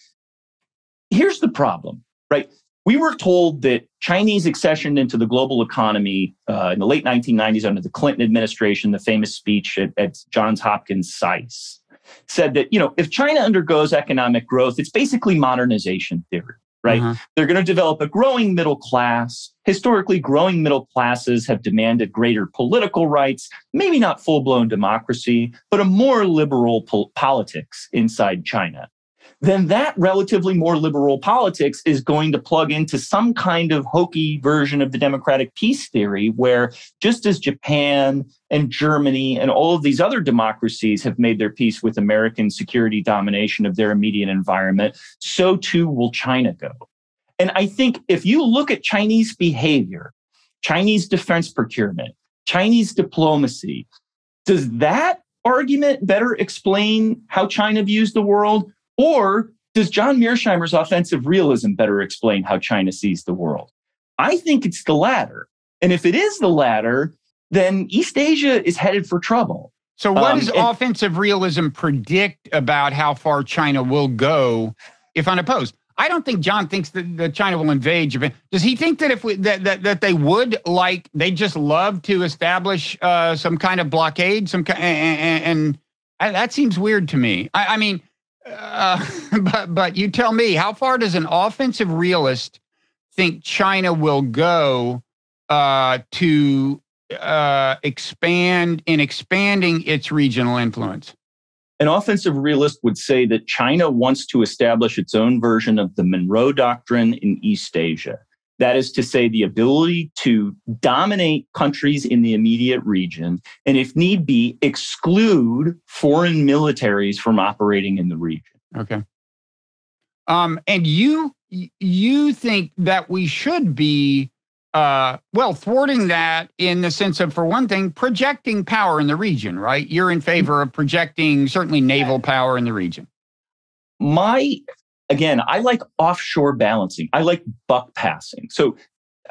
here's the problem, right? we were told that Chinese accession into the global economy uh, in the late 1990s under the Clinton administration, the famous speech at, at Johns Hopkins SAIS, said that you know if China undergoes economic growth, it's basically modernization theory right? Uh-huh. They're going to develop a growing middle class. Historically, growing middle classes have demanded greater political rights, maybe not full blown democracy, but a more liberal po- politics inside China then that relatively more liberal politics is going to plug into some kind of hokey version of the democratic peace theory, where just as Japan and Germany and all of these other democracies have made their peace with American security domination of their immediate environment, so too will China go. And I think if you look at Chinese behavior, Chinese defense procurement, Chinese diplomacy, does that argument better explain how China views the world? Or does John Mearsheimer's offensive realism better explain how China sees the world? I think it's the latter. And if it is the latter, then East Asia is headed for trouble. So, what um, does and, offensive realism predict about how far China will go if unopposed? I don't think John thinks that, that China will invade Japan. Does he think that if we that that, that they would like they just love to establish uh, some kind of blockade, some kind, and, and, and, that seems weird to me. I, I mean, uh, but but you tell me, how far does an offensive realist think China will go uh, to uh, expand in expanding its regional influence? An offensive realist would say that China wants to establish its own version of the Monroe Doctrine in East Asia. That is to say, the ability to dominate countries in the immediate region, and if need be, exclude foreign militaries from operating in the region. Okay. Um, and you you think that we should be uh, well thwarting that in the sense of, for one thing, projecting power in the region, right? You're in favor of projecting certainly naval power in the region. My again, I like offshore balancing. I like buck passing. So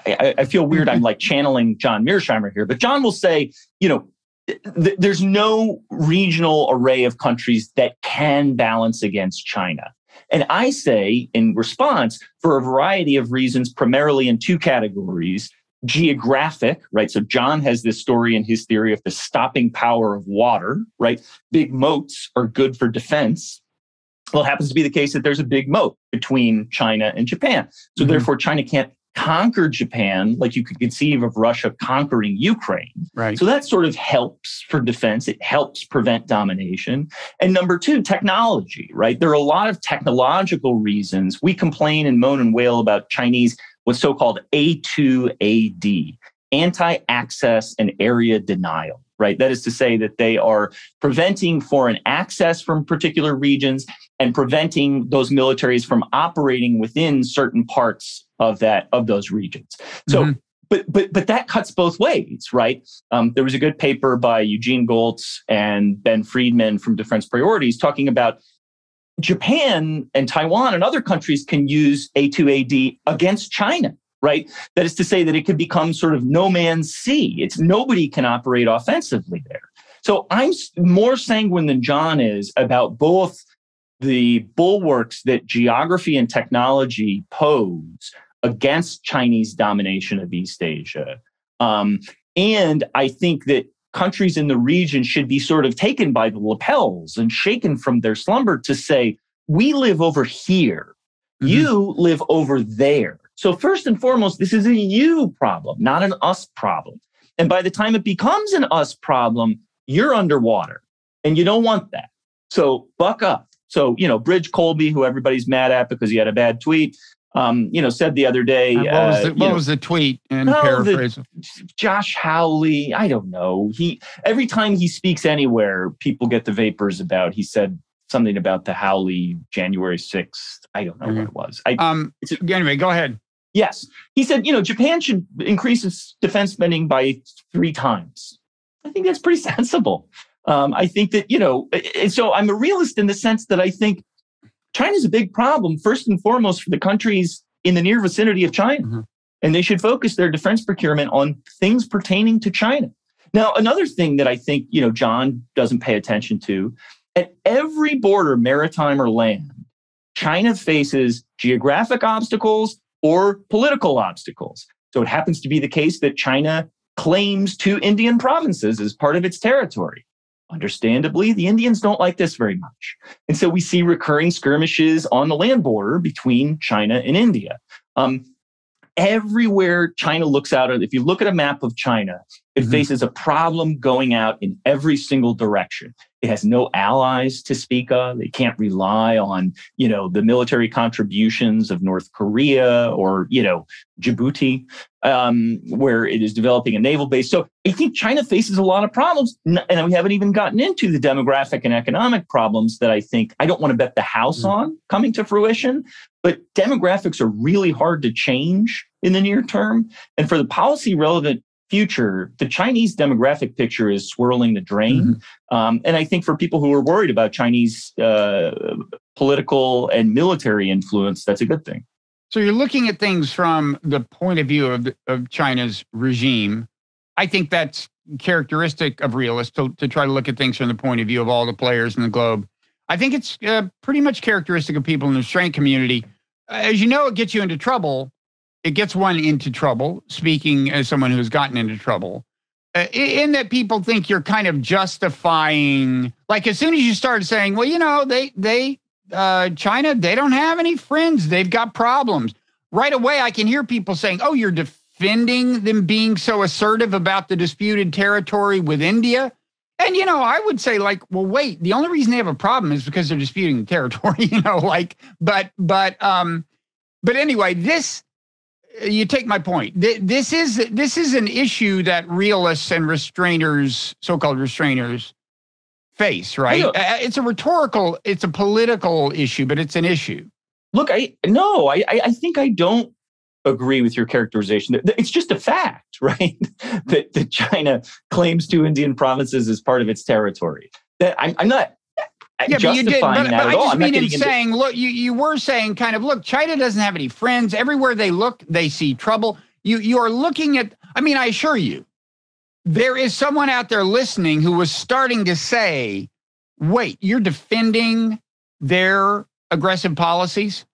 I, I feel weird. I'm mm-hmm. like channeling John Mearsheimer here, but John will say, you know, th- there's no regional array of countries that can balance against China. And I say in response, for a variety of reasons, primarily in two categories geographic, right? So John has this story in his theory of the stopping power of water, right? Big moats are good for defense. Well, it happens to be the case that there's a big moat between China and Japan. So mm-hmm. therefore, China can't conquer Japan like you could conceive of Russia conquering Ukraine. Right. So that sort of helps for defense. It helps prevent domination. And number two, technology, right? There are a lot of technological reasons. We complain and moan and wail about Chinese, what's so called A2AD, anti access and area denial right? That is to say that they are preventing foreign access from particular regions and preventing those militaries from operating within certain parts of that of those regions. So mm-hmm. But, but but that cuts both ways, right? Um, there was a good paper by Eugene Gholz and Ben Friedman from Defense Priorities talking about Japan and Taiwan and other countries can use A2AD against China right? That is to say that it could become sort of no man's sea. It's nobody can operate offensively there. So I'm more sanguine than John is about both the bulwarks that geography and technology pose against Chinese domination of East Asia. Um, and I think that countries in the region should be sort of taken by the lapels and shaken from their slumber to say, we live over here. Mm-hmm. You live over there. So, first and foremost, this is a you problem, not an us problem. And by the time it becomes an us problem, you're underwater and you don't want that. So, buck up. So, you know, Bridge Colby, who everybody's mad at because he had a bad tweet, um, you know, said the other day. Uh, what was the, uh, what was the tweet in oh, paraphrase? Josh Hawley, I don't know. He every time he speaks anywhere, people get the vapors about. He said something about the Hawley January sixth. I don't know mm-hmm. what it was. I, um, anyway, go ahead. Yes. He said, you know, Japan should increase its defense spending by three times. I think that's pretty sensible. Um, I think that, you know, so I'm a realist in the sense that I think China's a big problem, first and foremost, for the countries in the near vicinity of China. Mm-hmm. And they should focus their defense procurement on things pertaining to China. Now, another thing that I think, you know, John doesn't pay attention to at every border, maritime or land, China faces geographic obstacles or political obstacles. So it happens to be the case that China claims two Indian provinces as part of its territory. Understandably, the Indians don't like this very much. And so we see recurring skirmishes on the land border between China and India. Um, everywhere China looks out, if you look at a map of China, it mm-hmm. faces a problem going out in every single direction. It has no allies to speak of. It can't rely on, you know, the military contributions of North Korea or, you know, Djibouti, um, where it is developing a naval base. So I think China faces a lot of problems. And we haven't even gotten into the demographic and economic problems that I think I don't want to bet the house mm-hmm. on coming to fruition. But demographics are really hard to change in the near term. And for the policy relevant future, the Chinese demographic picture is swirling the drain. Mm-hmm. Um, and I think for people who are worried about Chinese uh, political and military influence, that's a good thing. So you're looking at things from the point of view of, of China's regime. I think that's characteristic of realists to, to try to look at things from the point of view of all the players in the globe. I think it's uh, pretty much characteristic of people in the strength community. As you know, it gets you into trouble it gets one into trouble, speaking as someone who's gotten into trouble, uh, in that people think you're kind of justifying, like as soon as you start saying, well, you know, they, they, uh, China, they don't have any friends, they've got problems. Right away, I can hear people saying, oh, you're defending them being so assertive about the disputed territory with India. And you know, I would say like, well, wait, the only reason they have a problem is because they're disputing the territory, you know, like, but, but, um, but anyway, this you take my point. This is this is an issue that realists and restrainers, so-called restrainers, face. Right? It's a rhetorical, it's a political issue, but it's an issue. Look, I no, I I think I don't agree with your characterization. It's just a fact, right? that, that China claims two Indian provinces as part of its territory. That I'm, I'm not uh, yeah, but you did. But, but I just mean in saying, look, you, you were saying kind of, look, China doesn't have any friends. Everywhere they look, they see trouble. You you are looking at. I mean, I assure you, there is someone out there listening who was starting to say, wait, you're defending their aggressive policies.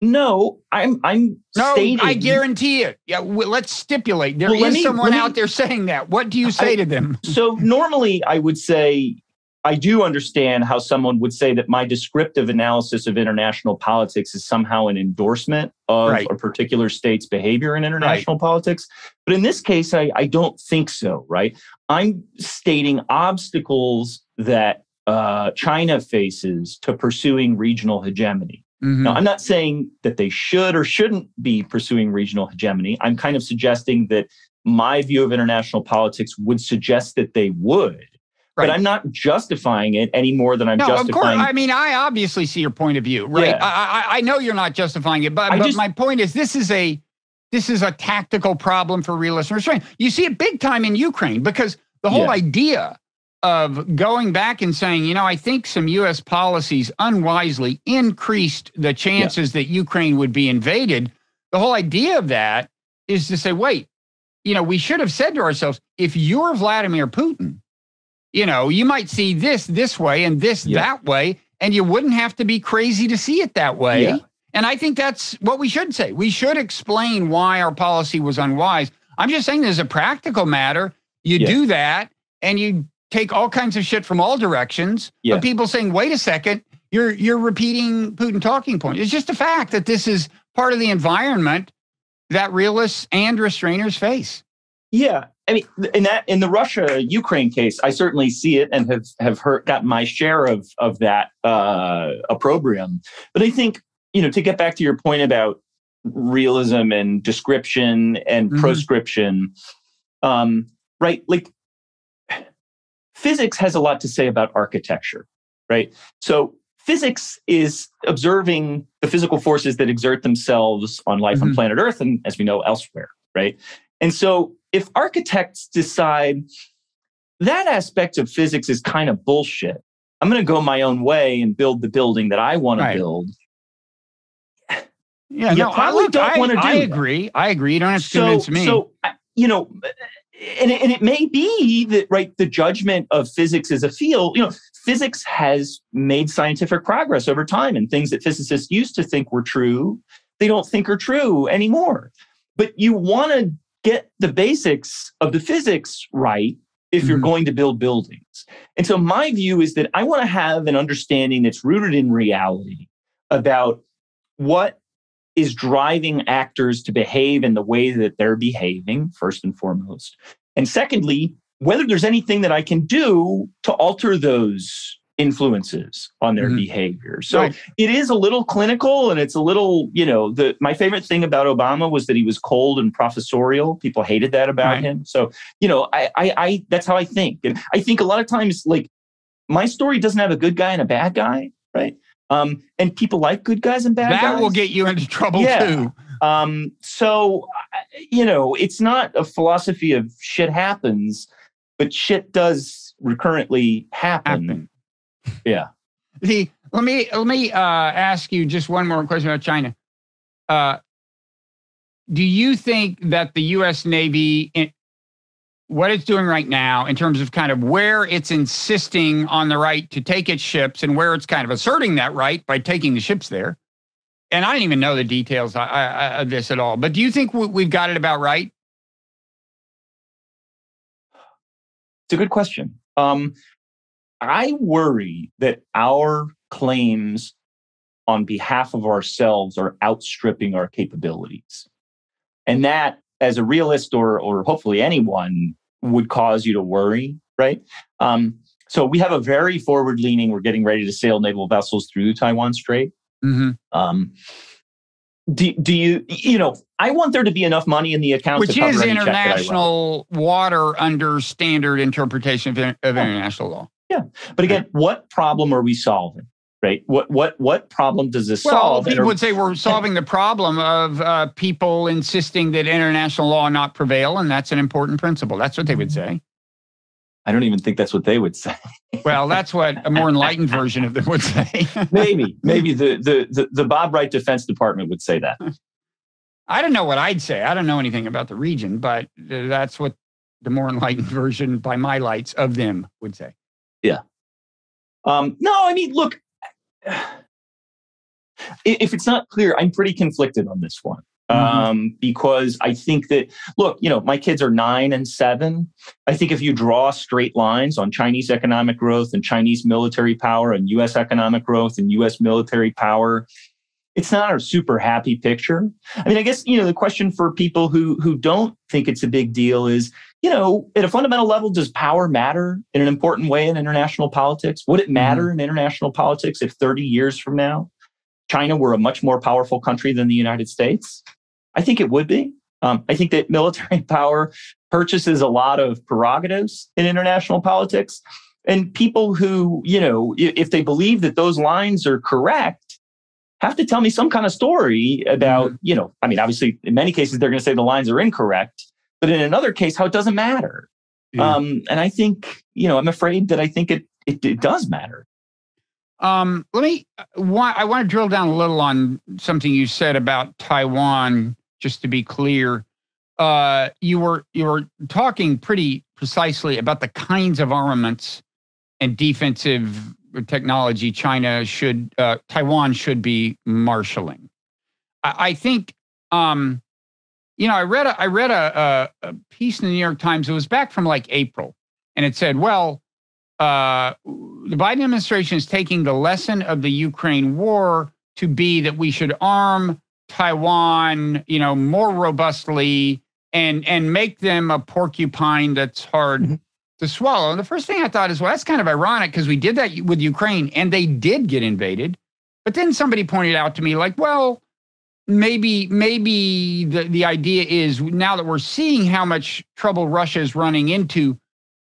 No, I'm I'm no, stating, I guarantee it. Yeah, well, let's stipulate there well, is me, someone me, out there saying that. What do you say I, to them? So normally I would say I do understand how someone would say that my descriptive analysis of international politics is somehow an endorsement of right. a particular state's behavior in international right. politics. But in this case, I, I, don't think so, right? I'm stating obstacles that uh, China faces to pursuing regional hegemony. Mm-hmm. Now, I'm not saying that they should or shouldn't be pursuing regional hegemony. I'm kind of suggesting that my view of international politics would suggest that they would. Right. But I'm not justifying it any more than I'm no, justifying. Of course. I mean, I obviously see your point of view, right? Yeah. I, I, I know you're not justifying it, but, but just, my point is this is a this is a tactical problem for realist restraint. You see it big time in Ukraine because the whole yeah. idea of going back and saying, you know, I think some US policies unwisely increased the chances yeah. that Ukraine would be invaded. The whole idea of that is to say, wait, you know, we should have said to ourselves, if you're Vladimir Putin, you know, you might see this this way and this yeah. that way, and you wouldn't have to be crazy to see it that way. Yeah. And I think that's what we should say. We should explain why our policy was unwise. I'm just saying, as a practical matter, you do that and you take all kinds of shit from all directions. Yeah. But people saying, wait a second, you're you're repeating Putin talking points. It's just a fact that this is part of the environment that realists and restrainers face. Yeah, I mean, in that in the Russia Ukraine case, I certainly see it and have have heard gotten my share of of that uh, opprobrium. But I think you know to get back to your point about realism and description and mm-hmm. proscription, um, right? Like physics has a lot to say about architecture, right? So physics is observing the physical forces that exert themselves on life mm-hmm. on planet Earth and, as we know, elsewhere, right? And so if architects decide that aspect of physics is kind of bullshit, I'm going to go my own way and build the building that I want right. to build. Yeah, you no, probably I, don't want to do. I agree. That. I agree. You don't have to so, convince me. So, you know, and, and it may be that right the judgment of physics as a field you know physics has made scientific progress over time and things that physicists used to think were true they don't think are true anymore. But you want to get the basics of the physics right if you're Mhm. going to build buildings. And so my view is that I want to have an understanding that's rooted in reality about what is driving actors to behave in the way that they're behaving, first and foremost. And secondly, whether there's anything that I can do to alter those influences on their Mhm. behavior. So Right. it is a little clinical and it's a little, you know, the my favorite thing about Obama was that he was cold and professorial. People hated that about Right. him. So, you know, I, I I that's how I think. And I think a lot of times like my story doesn't have a good guy and a bad guy, right? Um, and people like good guys and bad that guys. will get you into trouble Yeah. too. Um, so, you know, it's not a philosophy of shit happens, but shit does recurrently happen. Happen. Yeah. The let me let me uh, ask you just one more question about China. Uh, do you think that the U.S. Navy, in, what it's doing right now, in terms of kind of where it's insisting on the right to take its ships and where it's kind of asserting that right by taking the ships there, and I don't even know the details of this at all. But do you think we, we've got it about right? It's a good question. Um, I worry that our claims on behalf of ourselves are outstripping our capabilities. And that, as a realist or, or hopefully anyone, would cause you to worry, right? Um, so we have a very forward leaning, we're getting ready to sail naval vessels through Taiwan Strait. Mm-hmm. Um, do, do you, you know, I want there to be enough money in the account Which to cover is any check that I write. international water under standard interpretation of, of international law. Yeah but again, what problem are we solving? Right? What what what problem does this Well, solve? People would say we're solving the problem of uh, people insisting that international law not prevail, and that's an important principle. That's what they would say. I don't even think that's what they would say. Well, that's what a more enlightened version of them would say. maybe maybe the, the the the Bob Wright Defense Department would say that. I don't know what I'd say. I don't know anything about the region, but uh, that's what the more enlightened version, by my lights, of them would say. Yeah. Um, no, I mean, look, if it's not clear, I'm pretty conflicted on this one. Um, because I think that, look, you know, my kids are nine and seven. I think if you draw straight lines on Chinese economic growth and Chinese military power and US economic growth and US military power, it's not a super happy picture. I mean, I guess, you know, the question for people who who don't think it's a big deal is, you know, at a fundamental level, does power matter in an important way in international politics? Would it matter in international politics if 30 years from now, China were a much more powerful country than the United States? I think it would be. Um, I think that military power purchases a lot of prerogatives in international politics. And people who, you know, if they believe that those lines are correct, have to tell me some kind of story about, you know, I mean, obviously, in many cases, they're going to say the lines are incorrect. But in another case, how it doesn't matter. Yeah. Um, and I think, you know, I'm afraid that I think it, it, it does matter. Um, let me. uh, I want to drill down a little on something you said about Taiwan. Just to be clear, uh, you were you were talking pretty precisely about the kinds of armaments and defensive technology China should uh, Taiwan should be marshaling. I, I think. Um, you know, I read a, I read a, a, piece in the New York Times. It was back from like April, and it said, "Well, uh, the Biden administration is taking the lesson of the Ukraine war to be that we should arm Taiwan, you know, more robustly and and make them a porcupine that's hard Mhm. to swallow. And the first thing I thought is, well, that's kind of ironic because we did that with Ukraine and they did get invaded. But then somebody pointed out to me, like, well, maybe maybe the, the idea is now that we're seeing how much trouble Russia is running into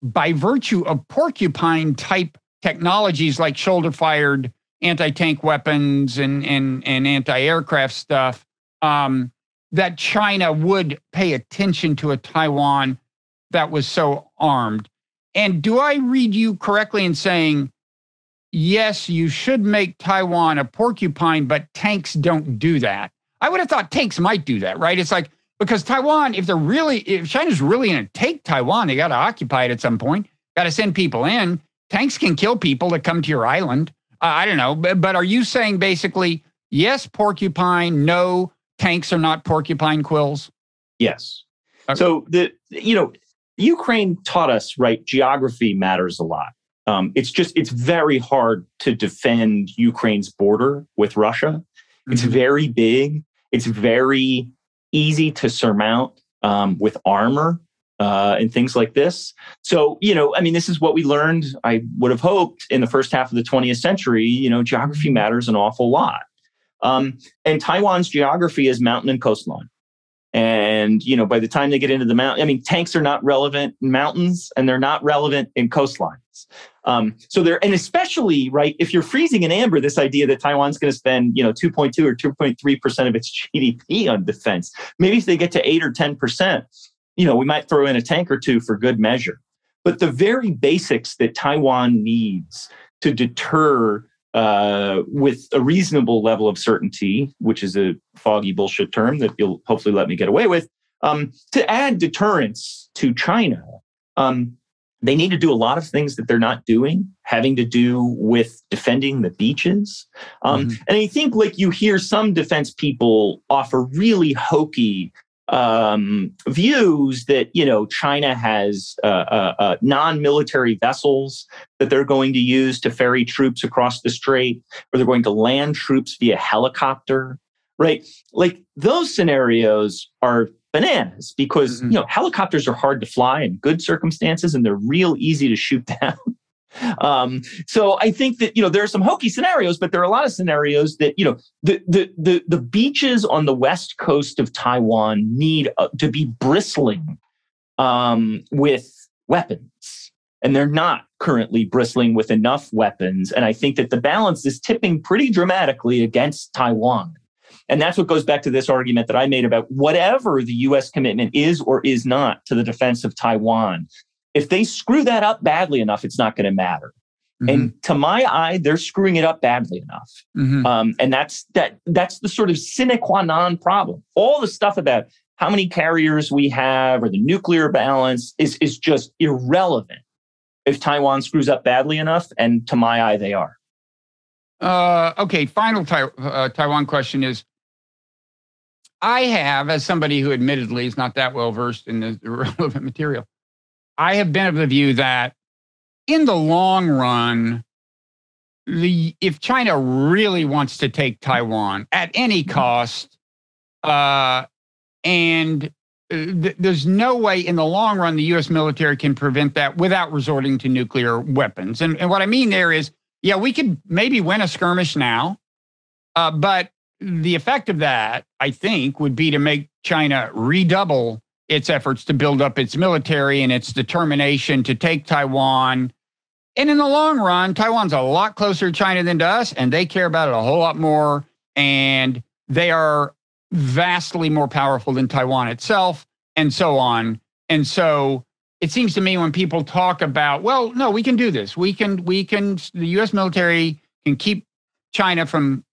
by virtue of porcupine type technologies like shoulder fired anti-tank weapons and and, and anti-aircraft stuff um, that China would pay attention to a Taiwan that was so armed. And do I read you correctly in saying yes, you should make Taiwan a porcupine, but tanks don't do that? I would have thought tanks might do that, right? It's like because Taiwan, if they're really, if China's really going to take Taiwan, they got to occupy it at some point. Got to send people in. Tanks can kill people that come to your island. Uh, I don't know, but, but are you saying basically yes, porcupine, no tanks are not porcupine quills? Yes. Okay. So the you know Ukraine taught us right geography matters a lot. Um, it's just it's very hard to defend Ukraine's border with Russia. Mm-hmm. It's very big. It's very easy to surmount um, with armor uh, and things like this. So, you know, I mean, this is what we learned, I would have hoped, in the first half of the 20th century. You know, geography matters an awful lot. Um, and Taiwan's geography is mountain and coastline. And, you know, by the time they get into the mountain, I mean, tanks are not relevant in mountains and they're not relevant in coastlines. Um, so they're, and especially, right, if you're freezing in amber, this idea that Taiwan's going to spend, you know, 2.2 or 2.3% of its GDP on defense, maybe if they get to 8 or 10%, you know, we might throw in a tank or two for good measure. But the very basics that Taiwan needs to deter uh, with a reasonable level of certainty, which is a foggy bullshit term that you'll hopefully let me get away with, um, to add deterrence to China. Um, they need to do a lot of things that they're not doing, having to do with defending the beaches. Um, mm-hmm. And I think, like, you hear some defense people offer really hokey um, views that you know China has uh, uh, uh, non-military vessels that they're going to use to ferry troops across the strait, or they're going to land troops via helicopter. Right, like those scenarios are bananas because mm-hmm. you know helicopters are hard to fly in good circumstances, and they're real easy to shoot down. Um, so I think that you know there are some hokey scenarios, but there are a lot of scenarios that you know the the the, the beaches on the west coast of Taiwan need uh, to be bristling um, with weapons, and they're not currently bristling with enough weapons. And I think that the balance is tipping pretty dramatically against Taiwan. And that's what goes back to this argument that I made about whatever the US commitment is or is not to the defense of Taiwan if they screw that up badly enough, it's not going to matter. Mm-hmm. And to my eye, they're screwing it up badly enough. Mm-hmm. Um, and that's that. That's the sort of sine qua non problem. All the stuff about how many carriers we have or the nuclear balance is is just irrelevant if Taiwan screws up badly enough. And to my eye, they are. Uh, okay. Final tai- uh, Taiwan question is. I have, as somebody who admittedly is not that well versed in the relevant material, I have been of the view that in the long run, the if China really wants to take Taiwan at any cost, uh, and uh, th- there's no way in the long run the U.S. military can prevent that without resorting to nuclear weapons. And, and what I mean there is, yeah, we could maybe win a skirmish now, uh, but the effect of that, I think, would be to make China redouble its efforts to build up its military and its determination to take Taiwan. And in the long run, Taiwan's a lot closer to China than to us, and they care about it a whole lot more. And they are vastly more powerful than Taiwan itself, and so on. And so it seems to me when people talk about, well, no, we can do this. We can, we can, the US military can keep China from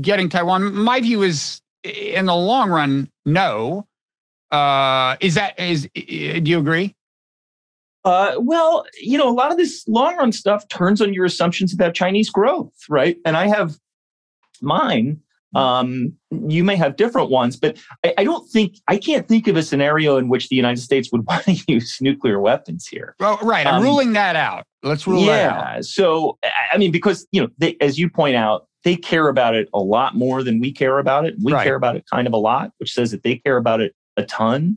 getting Taiwan. My view is in the long run, no. Uh, is that is? Do you agree? Uh, well, you know, a lot of this long run stuff turns on your assumptions about Chinese growth, right? And I have mine. Hmm. Um, you may have different ones, but I, I, don't think I can't think of a scenario in which the United States would want to use nuclear weapons here. Well, right. I'm um, ruling that out. Let's rule yeah, that out. So, I mean, because you know, they, as you point out, they care about it a lot more than we care about it. We right. care about it kind of a lot, which says that they care about it a ton.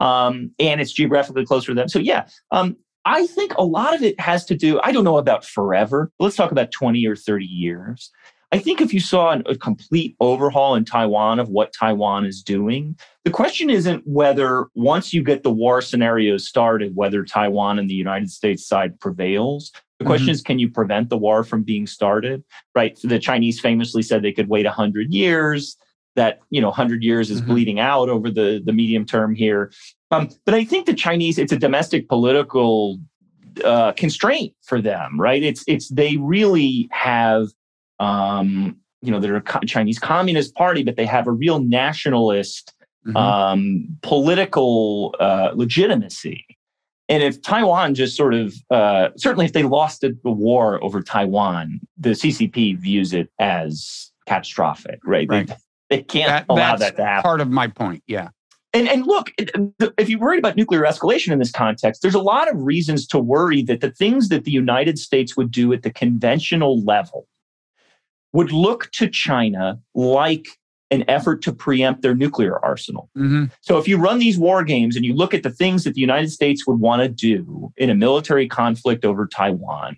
Um, and it's geographically closer to them. So yeah, um, I think a lot of it has to do, I don't know about forever. Let's talk about 20 or 30 years. I think if you saw an, a complete overhaul in Taiwan of what Taiwan is doing, the question isn't whether once you get the war scenarios started, whether Taiwan and the United States side prevails. The question mm-hmm. is, can you prevent the war from being started? Right. The Chinese famously said they could wait 100 years that you know 100 years is mm-hmm. bleeding out over the the medium term here um, but i think the chinese it's a domestic political uh, constraint for them right it's it's they really have um, you know they're a chinese communist party but they have a real nationalist mm-hmm. um, political uh, legitimacy and if Taiwan just sort of, uh, certainly if they lost the war over Taiwan, the CCP views it as catastrophic, right? right. They can't that, allow that to happen. Part of my point, yeah. And and look, if you're worried about nuclear escalation in this context, there's a lot of reasons to worry that the things that the United States would do at the conventional level would look to China like an effort to preempt their nuclear arsenal. Mm-hmm. So if you run these war games and you look at the things that the United States would want to do in a military conflict over Taiwan,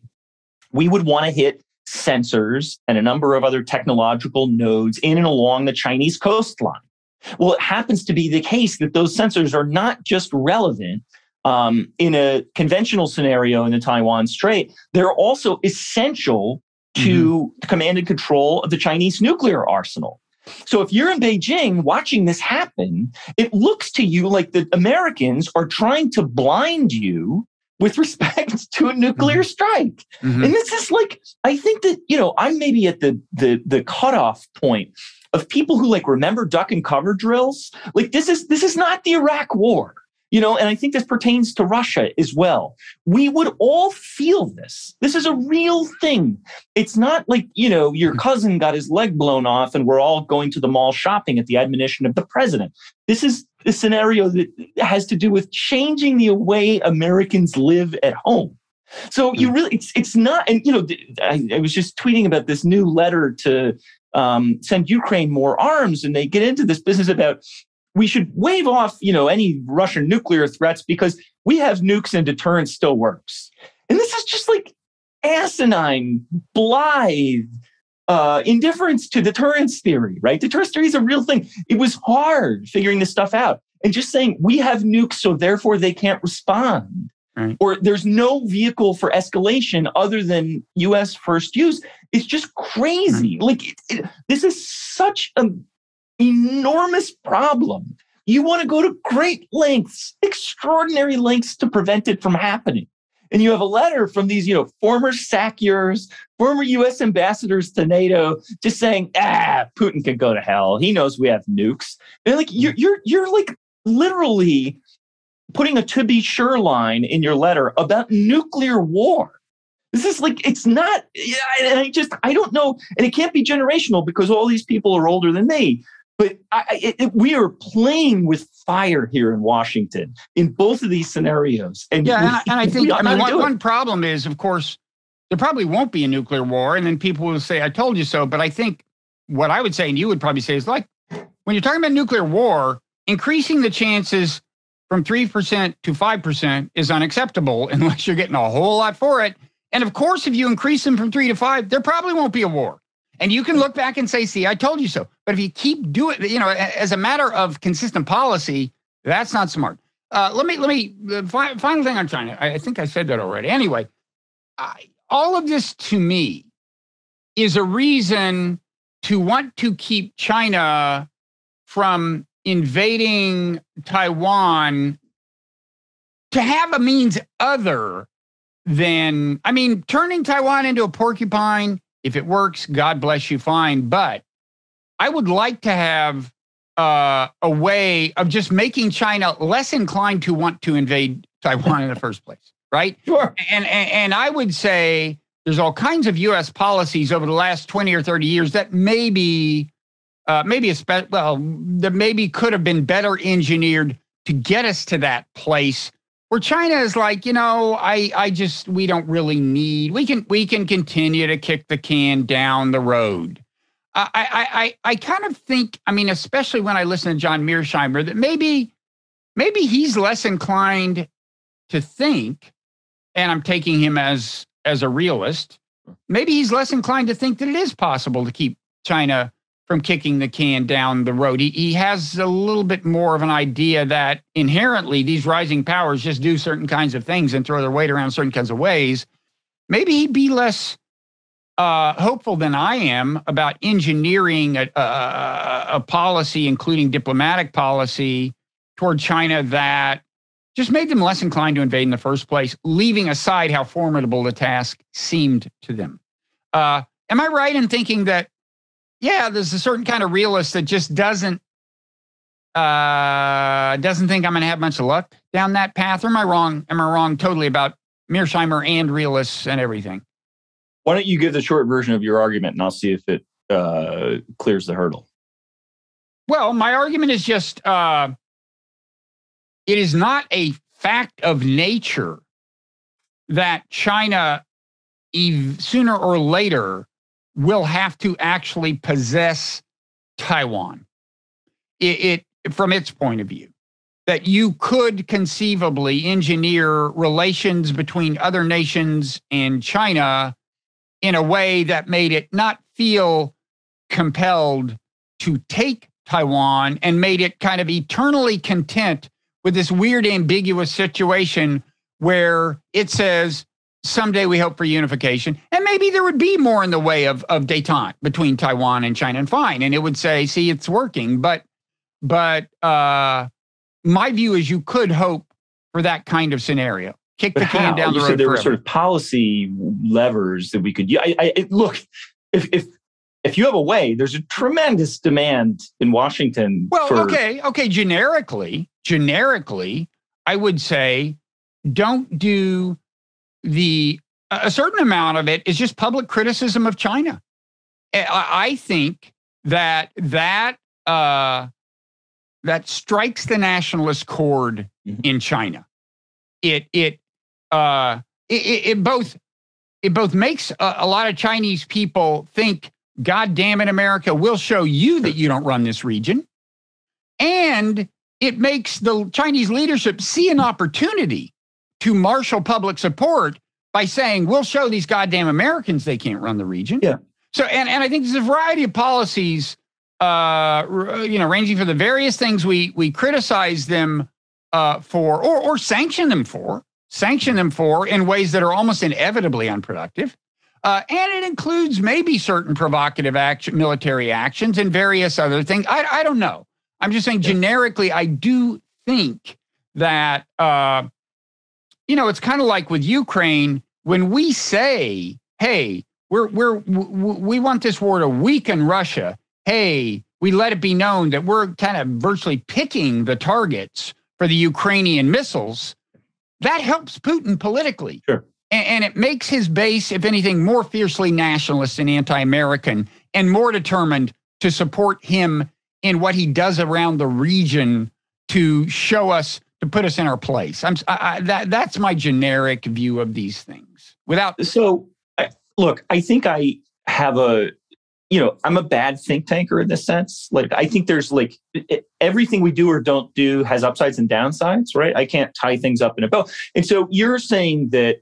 we would want to hit sensors and a number of other technological nodes in and along the Chinese coastline. Well, it happens to be the case that those sensors are not just relevant um, in a conventional scenario in the Taiwan Strait, they're also essential to mm-hmm. command and control of the Chinese nuclear arsenal. So if you're in Beijing watching this happen, it looks to you like the Americans are trying to blind you with respect to a nuclear mm-hmm. strike. Mm-hmm. And this is like, I think that, you know, I'm maybe at the the the cutoff point of people who like remember duck and cover drills. Like this is this is not the Iraq war you know, and I think this pertains to Russia as well. We would all feel this. This is a real thing. It's not like, you know, your cousin got his leg blown off and we're all going to the mall shopping at the admonition of the president. This is a scenario that has to do with changing the way Americans live at home. So you hmm. really, it's it's not, and you know, I, I was just tweeting about this new letter to um, send Ukraine more arms, and they get into this business about we should wave off, you know, any Russian nuclear threats because we have nukes and deterrence still works. And this is just like asinine, blithe uh, indifference to deterrence theory, right? Deterrence theory is a real thing. It was hard figuring this stuff out. And just saying we have nukes, so therefore they can't respond. Right. Or there's no vehicle for escalation other than US first use. It's just crazy. Right. Like, it, it, this is such a enormous problem. You want to go to great lengths, extraordinary lengths to prevent it from happening. And you have a letter from these, you know, former SACEURs, former US ambassadors to NATO, just saying, ah, Putin can go to hell. He knows we have nukes. And like you're you're you're like literally putting a to be sure line in your letter about nuclear war. This is like it's not. And I just I don't know, and it can't be generational because all these people are older than me. But I, it, it, we are playing with fire here in Washington in both of these scenarios. And yeah, we, and, I, and I think I mean one, one problem is, of course, there probably won't be a nuclear war, and then people will say, "I told you so." But I think what I would say, and you would probably say, is like when you're talking about nuclear war, increasing the chances from three percent to five percent is unacceptable unless you're getting a whole lot for it. And of course, if you increase them from three to five, there probably won't be a war. And you can look back and say, see, I told you so. But if you keep doing you know, as a matter of consistent policy, that's not smart. Uh, let me, let me, the fi- final thing on China. I, I, think I said that already. Anyway, I, all of this to me is a reason to want to keep China from invading Taiwan to have a means other than, I mean, turning Taiwan into a porcupine if it works, God bless you, fine. But I would like to have uh, a way of just making China less inclined to want to invade Taiwan in the first place, right? Sure. And, and and I would say there's all kinds of U.S. policies over the last 20 or 30 years that maybe, uh, maybe a spe- well, that maybe could have been better engineered to get us to that place where China is like, you know, I I just we don't really need we can we can continue to kick the can down the road. I I I I kind of think, I mean, especially when I listen to John Mearsheimer, that maybe maybe he's less inclined to think, and I'm taking him as as a realist. Maybe he's less inclined to think that it is possible to keep China from kicking the can down the road. He, he has a little bit more of an idea that inherently these rising powers just do certain kinds of things and throw their weight around certain kinds of ways. Maybe he'd be less uh, hopeful than I am about engineering a, a, a policy, including diplomatic policy, toward China that just made them less inclined to invade in the first place, leaving aside how formidable the task seemed to them. Uh, am I right in thinking that yeah, there's a certain kind of realist that just doesn't uh, doesn't think I'm going to have much luck down that path. Or am I wrong? Am I wrong totally about Mearsheimer and realists and everything? Why don't you give the short version of your argument, and I'll see if it uh, clears the hurdle. Well, my argument is just uh, it is not a fact of nature that China, ev- sooner or later, will have to actually possess Taiwan. It, it from its point of view that you could conceivably engineer relations between other nations and China in a way that made it not feel compelled to take Taiwan and made it kind of eternally content with this weird, ambiguous situation where it says, someday we hope for unification. And maybe there would be more in the way of, of detente between Taiwan and China, and fine. And it would say, see, it's working. But, but, uh, my view is you could hope for that kind of scenario. Kick But the can how? down the you road. said there were sort of policy levers that we could use. I, I, look, if, if if you have a way, there's a tremendous demand in Washington. well, for, okay, okay. Generically, generically, I would say don't do the a certain amount of it is just public criticism of China. I, think that that uh, that strikes the nationalist chord Mhm. in China. It it uh, it, it, it both it both makes a, a lot of Chinese people think, "God damn it, America, we'll show you that you don't run this region," and it makes the Chinese leadership see an opportunity to marshal public support by saying, "We'll show these goddamn Americans they can't run the region." Yeah. So, and and I think there's a variety of policies, uh, r- you know, ranging from the various things we we criticize them uh, for, or or sanction them for, sanction them for in ways that are almost inevitably unproductive. Uh, and it includes maybe certain provocative action, military actions, and various other things. I, I don't know. I'm just saying generically, I do think that uh, you know it's kind of like with Ukraine when we say, "Hey, we're we're we want this war to weaken Russia." Hey, we let it be known that we're kind of virtually picking the targets for the Ukrainian missiles. That helps Putin politically. Sure. And, and it makes his base, if anything, more fiercely nationalist and anti American and more determined to support him in what he does around the region to show us, to put us in our place. I'm, I, I, that, that's my generic view of these things without, So, I, look, I think I have a, you know, I'm a bad think tanker in this sense. Like, I think there's like everything we do or don't do has upsides and downsides, right? I can't tie things up in a bow. And so you're saying that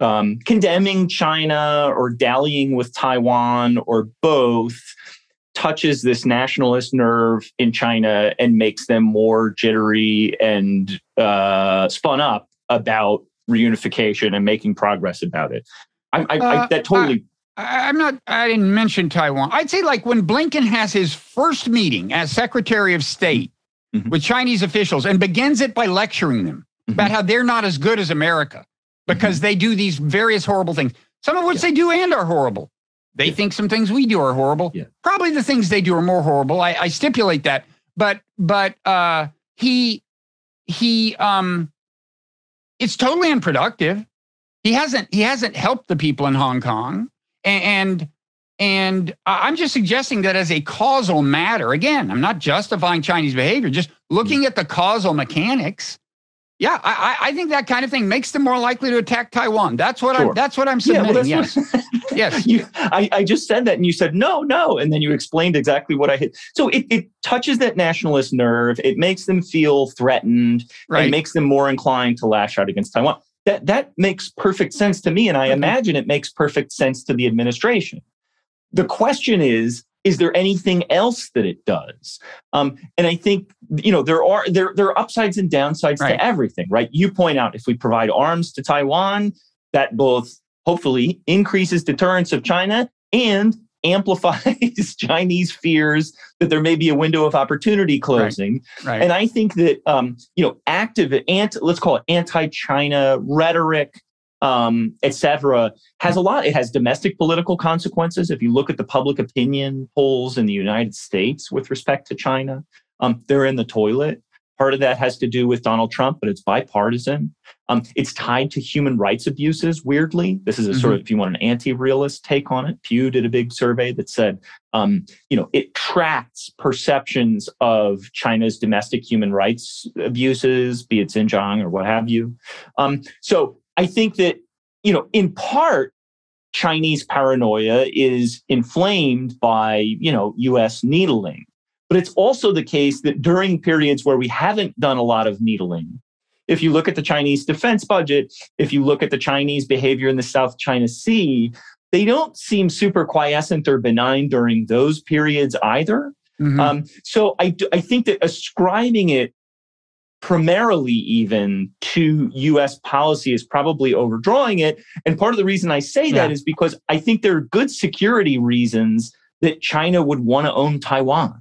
um, condemning China or dallying with Taiwan or both touches this nationalist nerve in China and makes them more jittery and uh, spun up about reunification and making progress about it. I, I, I Uh, that totally. I, I'm not, I didn't mention Taiwan. I'd say like when Blinken has his first meeting as Secretary of State Mhm. with Chinese officials and begins it by lecturing them about how they're not as good as America because they do these various horrible things, some of which they do and are horrible. They Yeah. think some things we do are horrible. Yeah. Probably the things they do are more horrible. I, I stipulate that. But but uh, he he um, it's totally unproductive. He hasn't he hasn't helped the people in Hong Kong, and and, and I- I'm just suggesting that as a causal matter. Again, I'm not justifying Chinese behavior. Just looking at the causal mechanics. Yeah, I, I I think that kind of thing makes them more likely to attack Taiwan. That's what Sure. I'm. That's what I'm Yeah, well, submitting. yes, what- yes. you, I, I just said that and you said no, no. And then you explained exactly what I hit. So it, it touches that nationalist nerve. It makes them feel threatened Right. and makes them more inclined to lash out against Taiwan. That, that makes perfect sense to me. And I Okay. imagine it makes perfect sense to the administration. The question is, is there anything else that it does? Um, and I think you know there are there there are upsides and downsides Right. to everything, right? You point out if we provide arms to Taiwan, that both hopefully increases deterrence of China and amplifies Chinese fears that there may be a window of opportunity closing. right. And I think that um, you know, active anti, let's call it anti-China rhetoric, um, et cetera, has a lot. It has domestic political consequences. If you look at the public opinion polls in the United States with respect to China, um, they're in the toilet. Part of that has to do with Donald Trump, but it's bipartisan. Um, it's tied to human rights abuses, weirdly. This is a mm-hmm. sort of, if you want an anti realist take on it, Pew did a big survey that said, um, you know, it tracks perceptions of China's domestic human rights abuses, be it Xinjiang or what have you. Um, so I think that, you know, in part, Chinese paranoia is inflamed by, you know, US needling. But it's also the case that during periods where we haven't done a lot of needling, if you look at the Chinese defense budget, if you look at the Chinese behavior in the South China Sea, they don't seem super quiescent or benign during those periods either. Mm-hmm. Um, so I, I think that ascribing it primarily even to US policy is probably overdrawing it. And part of the reason I say yeah. that is because I think there are good security reasons that China would want to own Taiwan.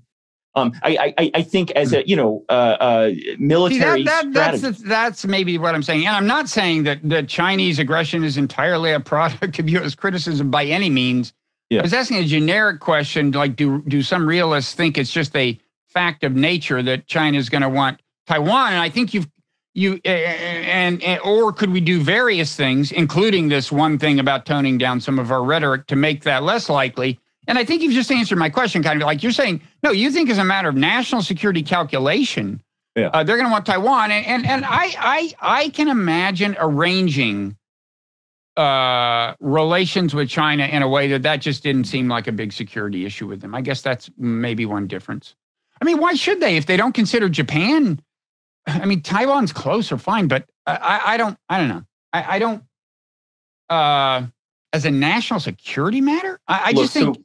Um, I, I, I think as a you know uh, uh, military See, that, that, that's that's maybe what I'm saying, and I'm not saying that the Chinese aggression is entirely a product of U.S. criticism by any means. Yeah. I was asking a generic question, like do do some realists think it's just a fact of nature that China is going to want Taiwan? And I think you've you and, and or could we do various things, including this one thing about toning down some of our rhetoric to make that less likely? And I think you've just answered my question, kind of like you're saying, no, you think as a matter of national security calculation, yeah. Uh, they're going to want Taiwan, and and and I I I can imagine arranging uh, relations with China in a way that that just didn't seem like a big security issue with them. I guess that's maybe one difference. I mean, why should they if they don't consider Japan? I mean, Taiwan's close or fine, but I I don't I don't know. I I don't. Uh, as a national security matter, I, I Look, just think. So-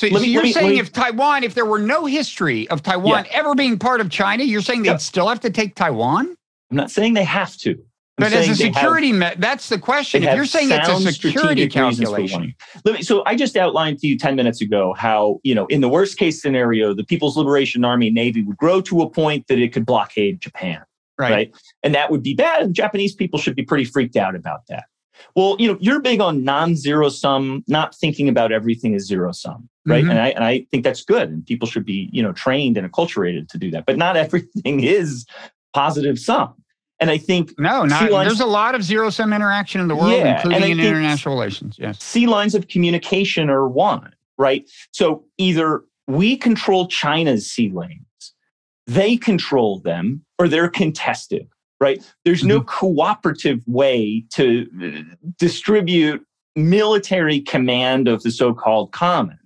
so, so you're me, saying me, if Taiwan, if there were no history of Taiwan yeah. ever being part of China, you're saying they'd still have to take Taiwan? I'm not saying they have to. I'm but as a security, have, me- that's the question. If you're saying it's a security calculation, let me. So I just outlined to you ten minutes ago how you know in the worst case scenario, the People's Liberation Army Navy would grow to a point that it could blockade Japan, right? right? And that would be bad. And Japanese people should be pretty freaked out about that. Well, you know, you're big on non-zero sum, not thinking about everything as zero sum, right? Mm-hmm. And I and I think that's good, and people should be, you know, trained and acculturated to do that. But not everything is positive sum. And I think no, not, lines, there's a lot of zero sum interaction in the world, yeah, including in international relations. Yes, sea lines of communication are one, right? So either we control China's sea lanes, they control them, or they're contested right? There's no mm-hmm. cooperative way to uh, distribute military command of the so called commons.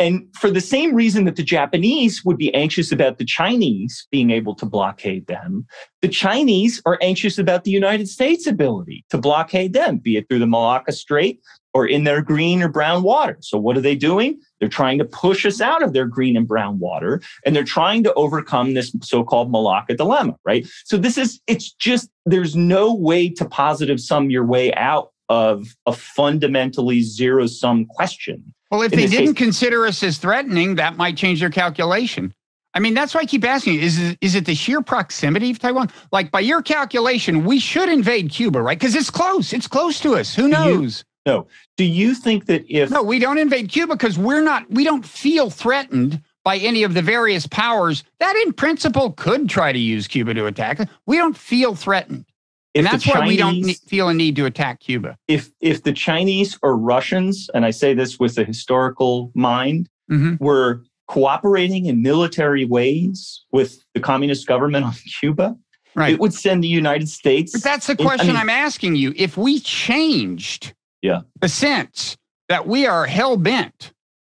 And for the same reason that the Japanese would be anxious about the Chinese being able to blockade them, the Chinese are anxious about the United States' ability to blockade them, be it through the Malacca Strait or in their green or brown water. So, what are they doing? They're trying to push us out of their green and brown water, and they're trying to overcome this so called Malacca dilemma, right? So, this is, it's just, there's no way to positive sum your way out of a fundamentally zero sum question. Well, if they didn't case, consider us as threatening, that might change their calculation. I mean, that's why I keep asking: is it, is it the sheer proximity of Taiwan? Like by your calculation, we should invade Cuba, right? Because it's close. It's close to us. Who knows? No. Do you think that if no, we don't invade Cuba because we're not. We don't feel threatened by any of the various powers that, in principle, could try to use Cuba to attack us. We don't feel threatened. If and that's Chinese, why we don't feel a need to attack Cuba. If if the Chinese or Russians, and I say this with a historical mind, mm-hmm. were cooperating in military ways with the communist government on Cuba, right. it would send the United States. But that's the question in, I am asking you. If we changed yeah. the sense that we are hell bent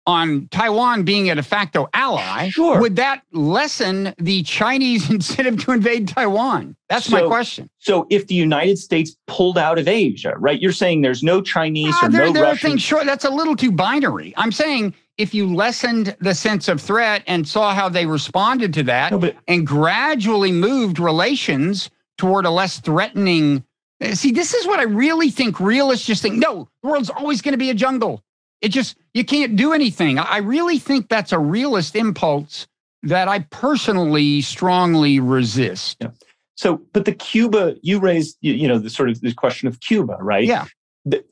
on Taiwan being a de facto ally, sure. would that lessen the Chinese incentive to invade Taiwan? That's so, my question. So, if the United States pulled out of Asia, right? You're saying there's no Chinese ah, or there, no there Russian. Are things, sure, that's a little too binary. I'm saying if you lessened the sense of threat and saw how they responded to that, no, but, and gradually moved relations toward a less threatening. Eh, see, this is what I really think realists just think. No, the world's always going to be a jungle. It just, you can't do anything. I really think that's a realist impulse that I personally strongly resist. Yeah. So, but the Cuba, you raised, you, you know, the sort of the question of Cuba, right? Yeah.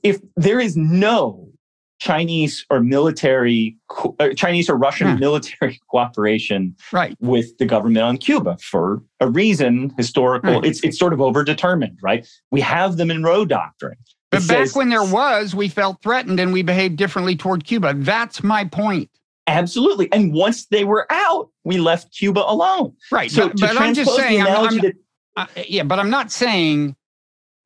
If there is no Chinese or military, uh, Chinese or Russian Yeah. military cooperation Right. with the government on Cuba for a reason, historical. Right. It's it's sort of overdetermined, right? We have the Monroe Doctrine. It But back says- when there was, we felt threatened and we behaved differently toward Cuba. That's my point. absolutely, and once they were out, we left Cuba alone. Right. So but to but I'm just saying, I'm, I'm, that uh, yeah, but I'm not saying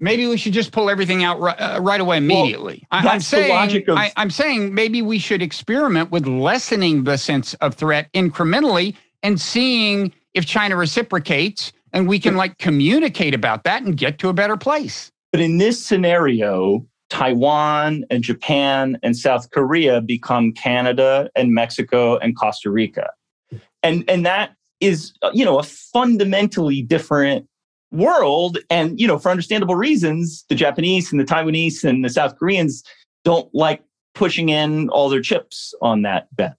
maybe we should just pull everything out right, uh, right away immediately. I, I'm that's the saying of- I, I'm saying maybe we should experiment with lessening the sense of threat incrementally and seeing if China reciprocates and we can like communicate about that and get to a better place. But in this scenario, Taiwan and Japan and South Korea become Canada and Mexico and Costa Rica. And and that is uh, you know a fundamentally different world and you know for understandable reasons the Japanese and the Taiwanese and the South Koreans don't like pushing in all their chips on that bet.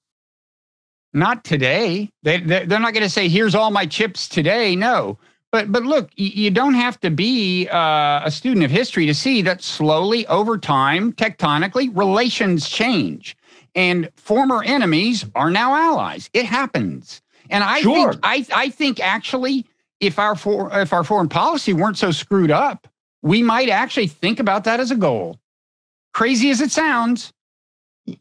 Not today. They, they they're not going to say, "Here's all my chips today." No, but but look, you don't have to be uh, a student of history to see that slowly over time, tectonically, relations change, and former enemies are now allies. It happens, and I Sure. think I I think actually, if our for, if our foreign policy weren't so screwed up, we might actually think about that as a goal. Crazy as it sounds,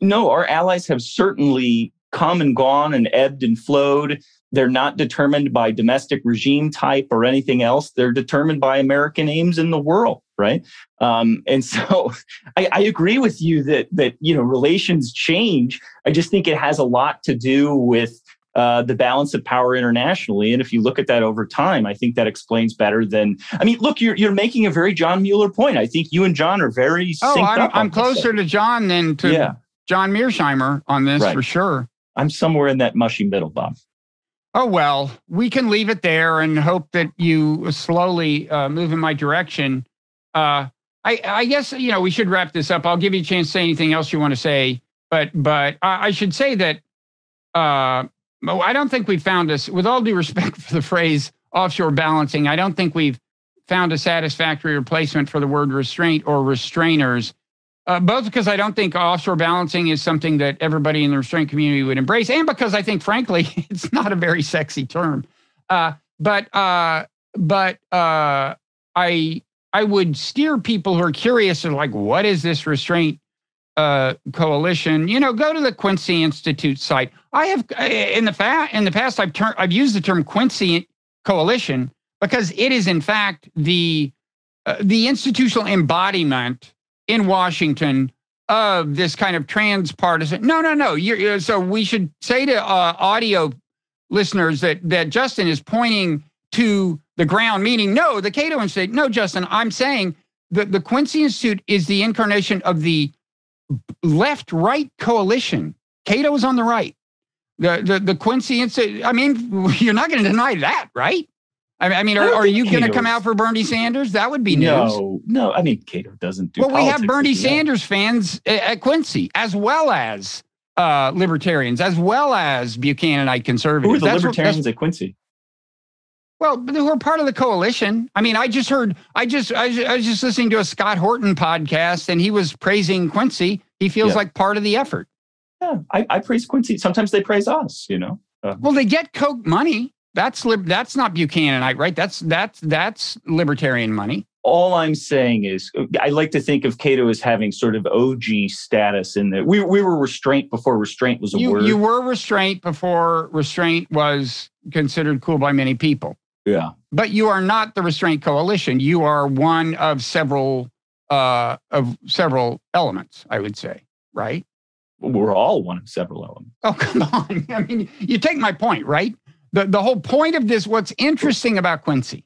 No, our allies have certainly come and gone and ebbed and flowed. They're not determined by domestic regime type or anything else. They're determined by American aims in the world, right? Um, and so, I, I agree with you that that you know relations change. I just think it has a lot to do with uh, the balance of power internationally. And if you look at that over time, I think that explains better than. I mean, look, you're you're making a very John Mueller point. I think you and John are very. oh, synced I'm up I'm closer to John than to Yeah, John Mearsheimer on this Right. for sure. I'm somewhere in that mushy middle, Bob. Oh, well, we can leave it there and hope that you slowly uh, move in my direction. Uh, I, I guess, you know, we should wrap this up. I'll give you a chance to say anything else you want to say, but, but I, I should say that uh, well, I don't think we've found us, with all due respect for the phrase offshore balancing, I don't think we've found a satisfactory replacement for the word restraint or restrainers. Uh, both because I don't think offshore balancing is something that everybody in the restraint community would embrace, and because I think, frankly, it's not a very sexy term. Uh, but uh, but uh, I I would steer people who are curious and like, what is this restraint uh, coalition? You know, go to the Quincy Institute site. I have uh, in the fa- in the past I've turned I've used the term Quincy coalition because it is in fact the uh, the institutional embodiment in Washington of this kind of transpartisan. No, no, no. You're, you're- so we should say to uh, audio listeners that that Justin is pointing to the ground, meaning no, the Cato Institute. No, Justin, I'm saying that the Quincy Institute is the incarnation of the left-right coalition. Cato is on the right. The the, the Quincy Institute. I mean, you're not going to deny that, right? I mean, are, are you going to come out for Bernie Sanders? That would be news. No, no. I mean, Cato doesn't do. Well, we have Bernie. Sanders fans at Quincy, as well as uh, libertarians, as well as Buchananite conservatives. Who are the That's what- libertarians at Quincy? well, but who are part of the coalition. I mean, I just heard, I just, I, I was just listening to a Scott Horton podcast, and he was praising Quincy. He feels Yeah. like part of the effort. Yeah, I, I praise Quincy. Sometimes they praise us. You know. Uh, Well, they get Koch money. That's lib- that's not Buchananite, right? That's that's that's libertarian money. all I'm saying is, I like to think of Cato as having sort of OG status in that we we were restraint before restraint was a You word. you were restraint before restraint was considered cool by many people. yeah. but you are not the restraint coalition you are one of several uh of several elements i would say right We're all one of several elements. oh come on i mean you take my point right the the whole point of this what's interesting about quincy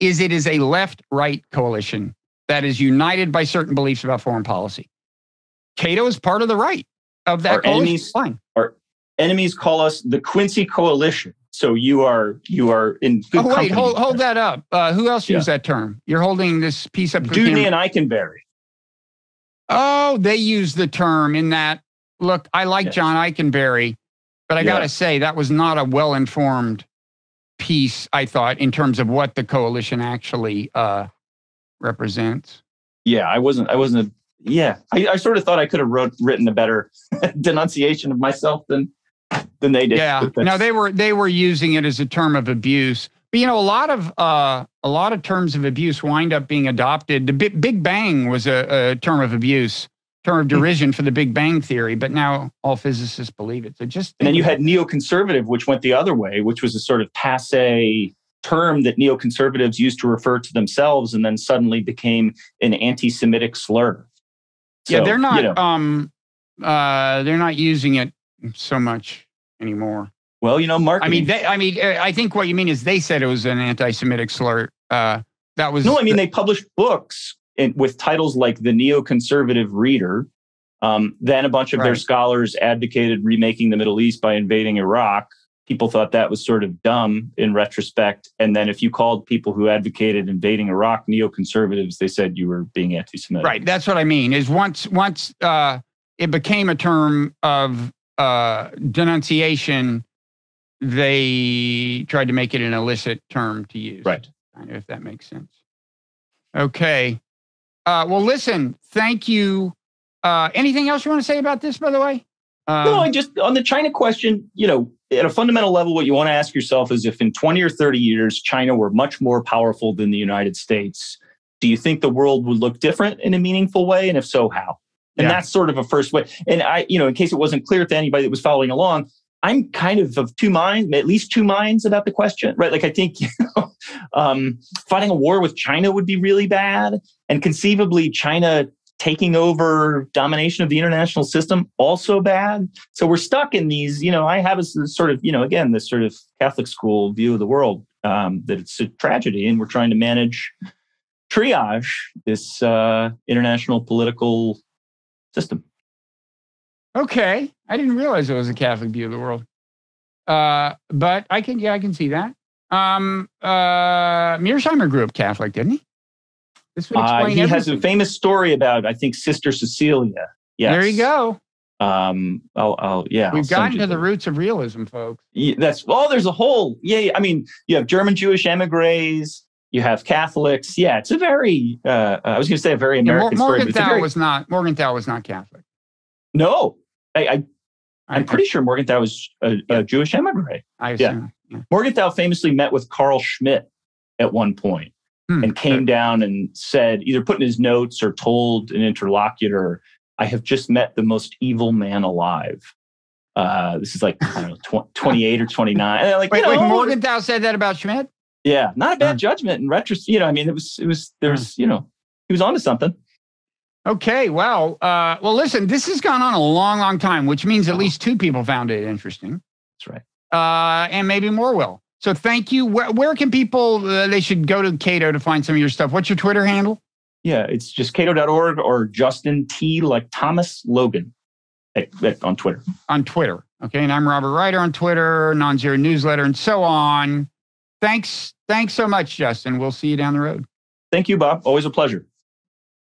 is it is a left right coalition that is united by certain beliefs about foreign policy cato is part of the right of that Our coalition. enemies- fine Enemies call us the Quincy Coalition. So you are you are in good oh wait company. hold, hold that up uh, who else Yeah. used that term you're holding this piece up Deudney and Ikenberry. Oh, they use the term in that. Look, I like Yes. John Ikenberry, but I Yeah. got to say that was not a well-informed piece. I thought in terms of what the coalition actually uh, represents. Yeah, I wasn't I wasn't yeah, I, I, sort of thought I could have wrote, written a better denunciation of myself than than they did. Yeah, no, they were they were using it as a term of abuse. But you know, a lot of uh, a lot of terms of abuse wind up being adopted. The Big, Big Bang was a, a term of abuse, term of hmm. derision for the Big Bang theory. But now all physicists believe it. So just and then you had neoconservative, which went the other way, which was a sort of passe term that neoconservatives used to refer to themselves, and then suddenly became an anti-Semitic slur. So, yeah, they're not. You know, um, uh, they're not using it so much anymore. Well, you know, Mark. I mean, they, I mean, I think what you mean is they said it was an anti-Semitic slur. Uh, that was no. I mean, the, they published books in, with titles like "The Neoconservative Reader." Um, then a bunch of right. their scholars advocated remaking the Middle East by invading Iraq. People thought that was sort of dumb in retrospect. And then if you called people who advocated invading Iraq neoconservatives, they said you were being anti-Semitic. Right. That's what I mean. Is once once uh, it became a term of uh, denunciation, they tried to make it an illicit term to use. Right. If that makes sense. Okay. Uh, well, listen, thank you. Uh, anything else you want to say about this, by the way? Um, no, I just on the China question, you know, at a fundamental level, what you want to ask yourself is if in 20 or 30 years, China were much more powerful than the United States, do you think the world would look different in a meaningful way? And if so, how? And yeah. that's sort of a first way. And I, you know, in case it wasn't clear to anybody that was following along, I'm kind of of two minds, at least two minds about the question, right? Like I think you know, um, fighting a war with China would be really bad, and conceivably China taking over domination of the international system also bad. So we're stuck in these. You know, I have a sort of you know again this sort of Catholic school view of the world um, that it's a tragedy, and we're trying to manage triage this uh, international political system. Okay, I didn't realize it was a Catholic view of the world. Uh, but I can, yeah, I can see that. Um, uh, Mearsheimer grew up Catholic, didn't he? This would explain uh, he everything. has a famous story about, I think, Sister Cecilia. Yes. There you go. Um, I'll, I'll yeah. We've I'll gotten to the roots of realism, folks. Yeah, that's well. There's a whole yeah. I mean, you have German Jewish emigres. You have Catholics. Yeah, it's a very. Uh, I was going to say a very American yeah, Morgenthau story. Very, was not. Morgenthau was not Catholic. No, I, I am pretty sure Morgenthau was a, a Jewish immigrant. I assume. Morgenthau famously met with Carl Schmitt at one point hmm. and came down and said, either put in his notes or told an interlocutor, I have just met the most evil man alive. Uh, this is like I don't know, tw- 28 or 29. And like, wait, you know, wait, Morgenthau said that about Schmidt? Yeah, not a bad judgment in retrospect. You know, I mean, it was, it was, there was, you know, he was onto something. Okay, well, uh, well, listen, this has gone on a long, long time, which means at least two people found it interesting. That's right. Uh, and maybe more will. So thank you. Where, where can people, uh, they should go to Cato to find some of your stuff. What's your Twitter handle? Yeah, it's just cato.org or Justin T. like Thomas Logan at, at, on Twitter. On Twitter. Okay, and I'm Robert Wrighter on Twitter, Nonzero Newsletter, and so on. Thanks. Thanks so much, Justin. We'll see you down the road. Thank you, Bob. Always a pleasure.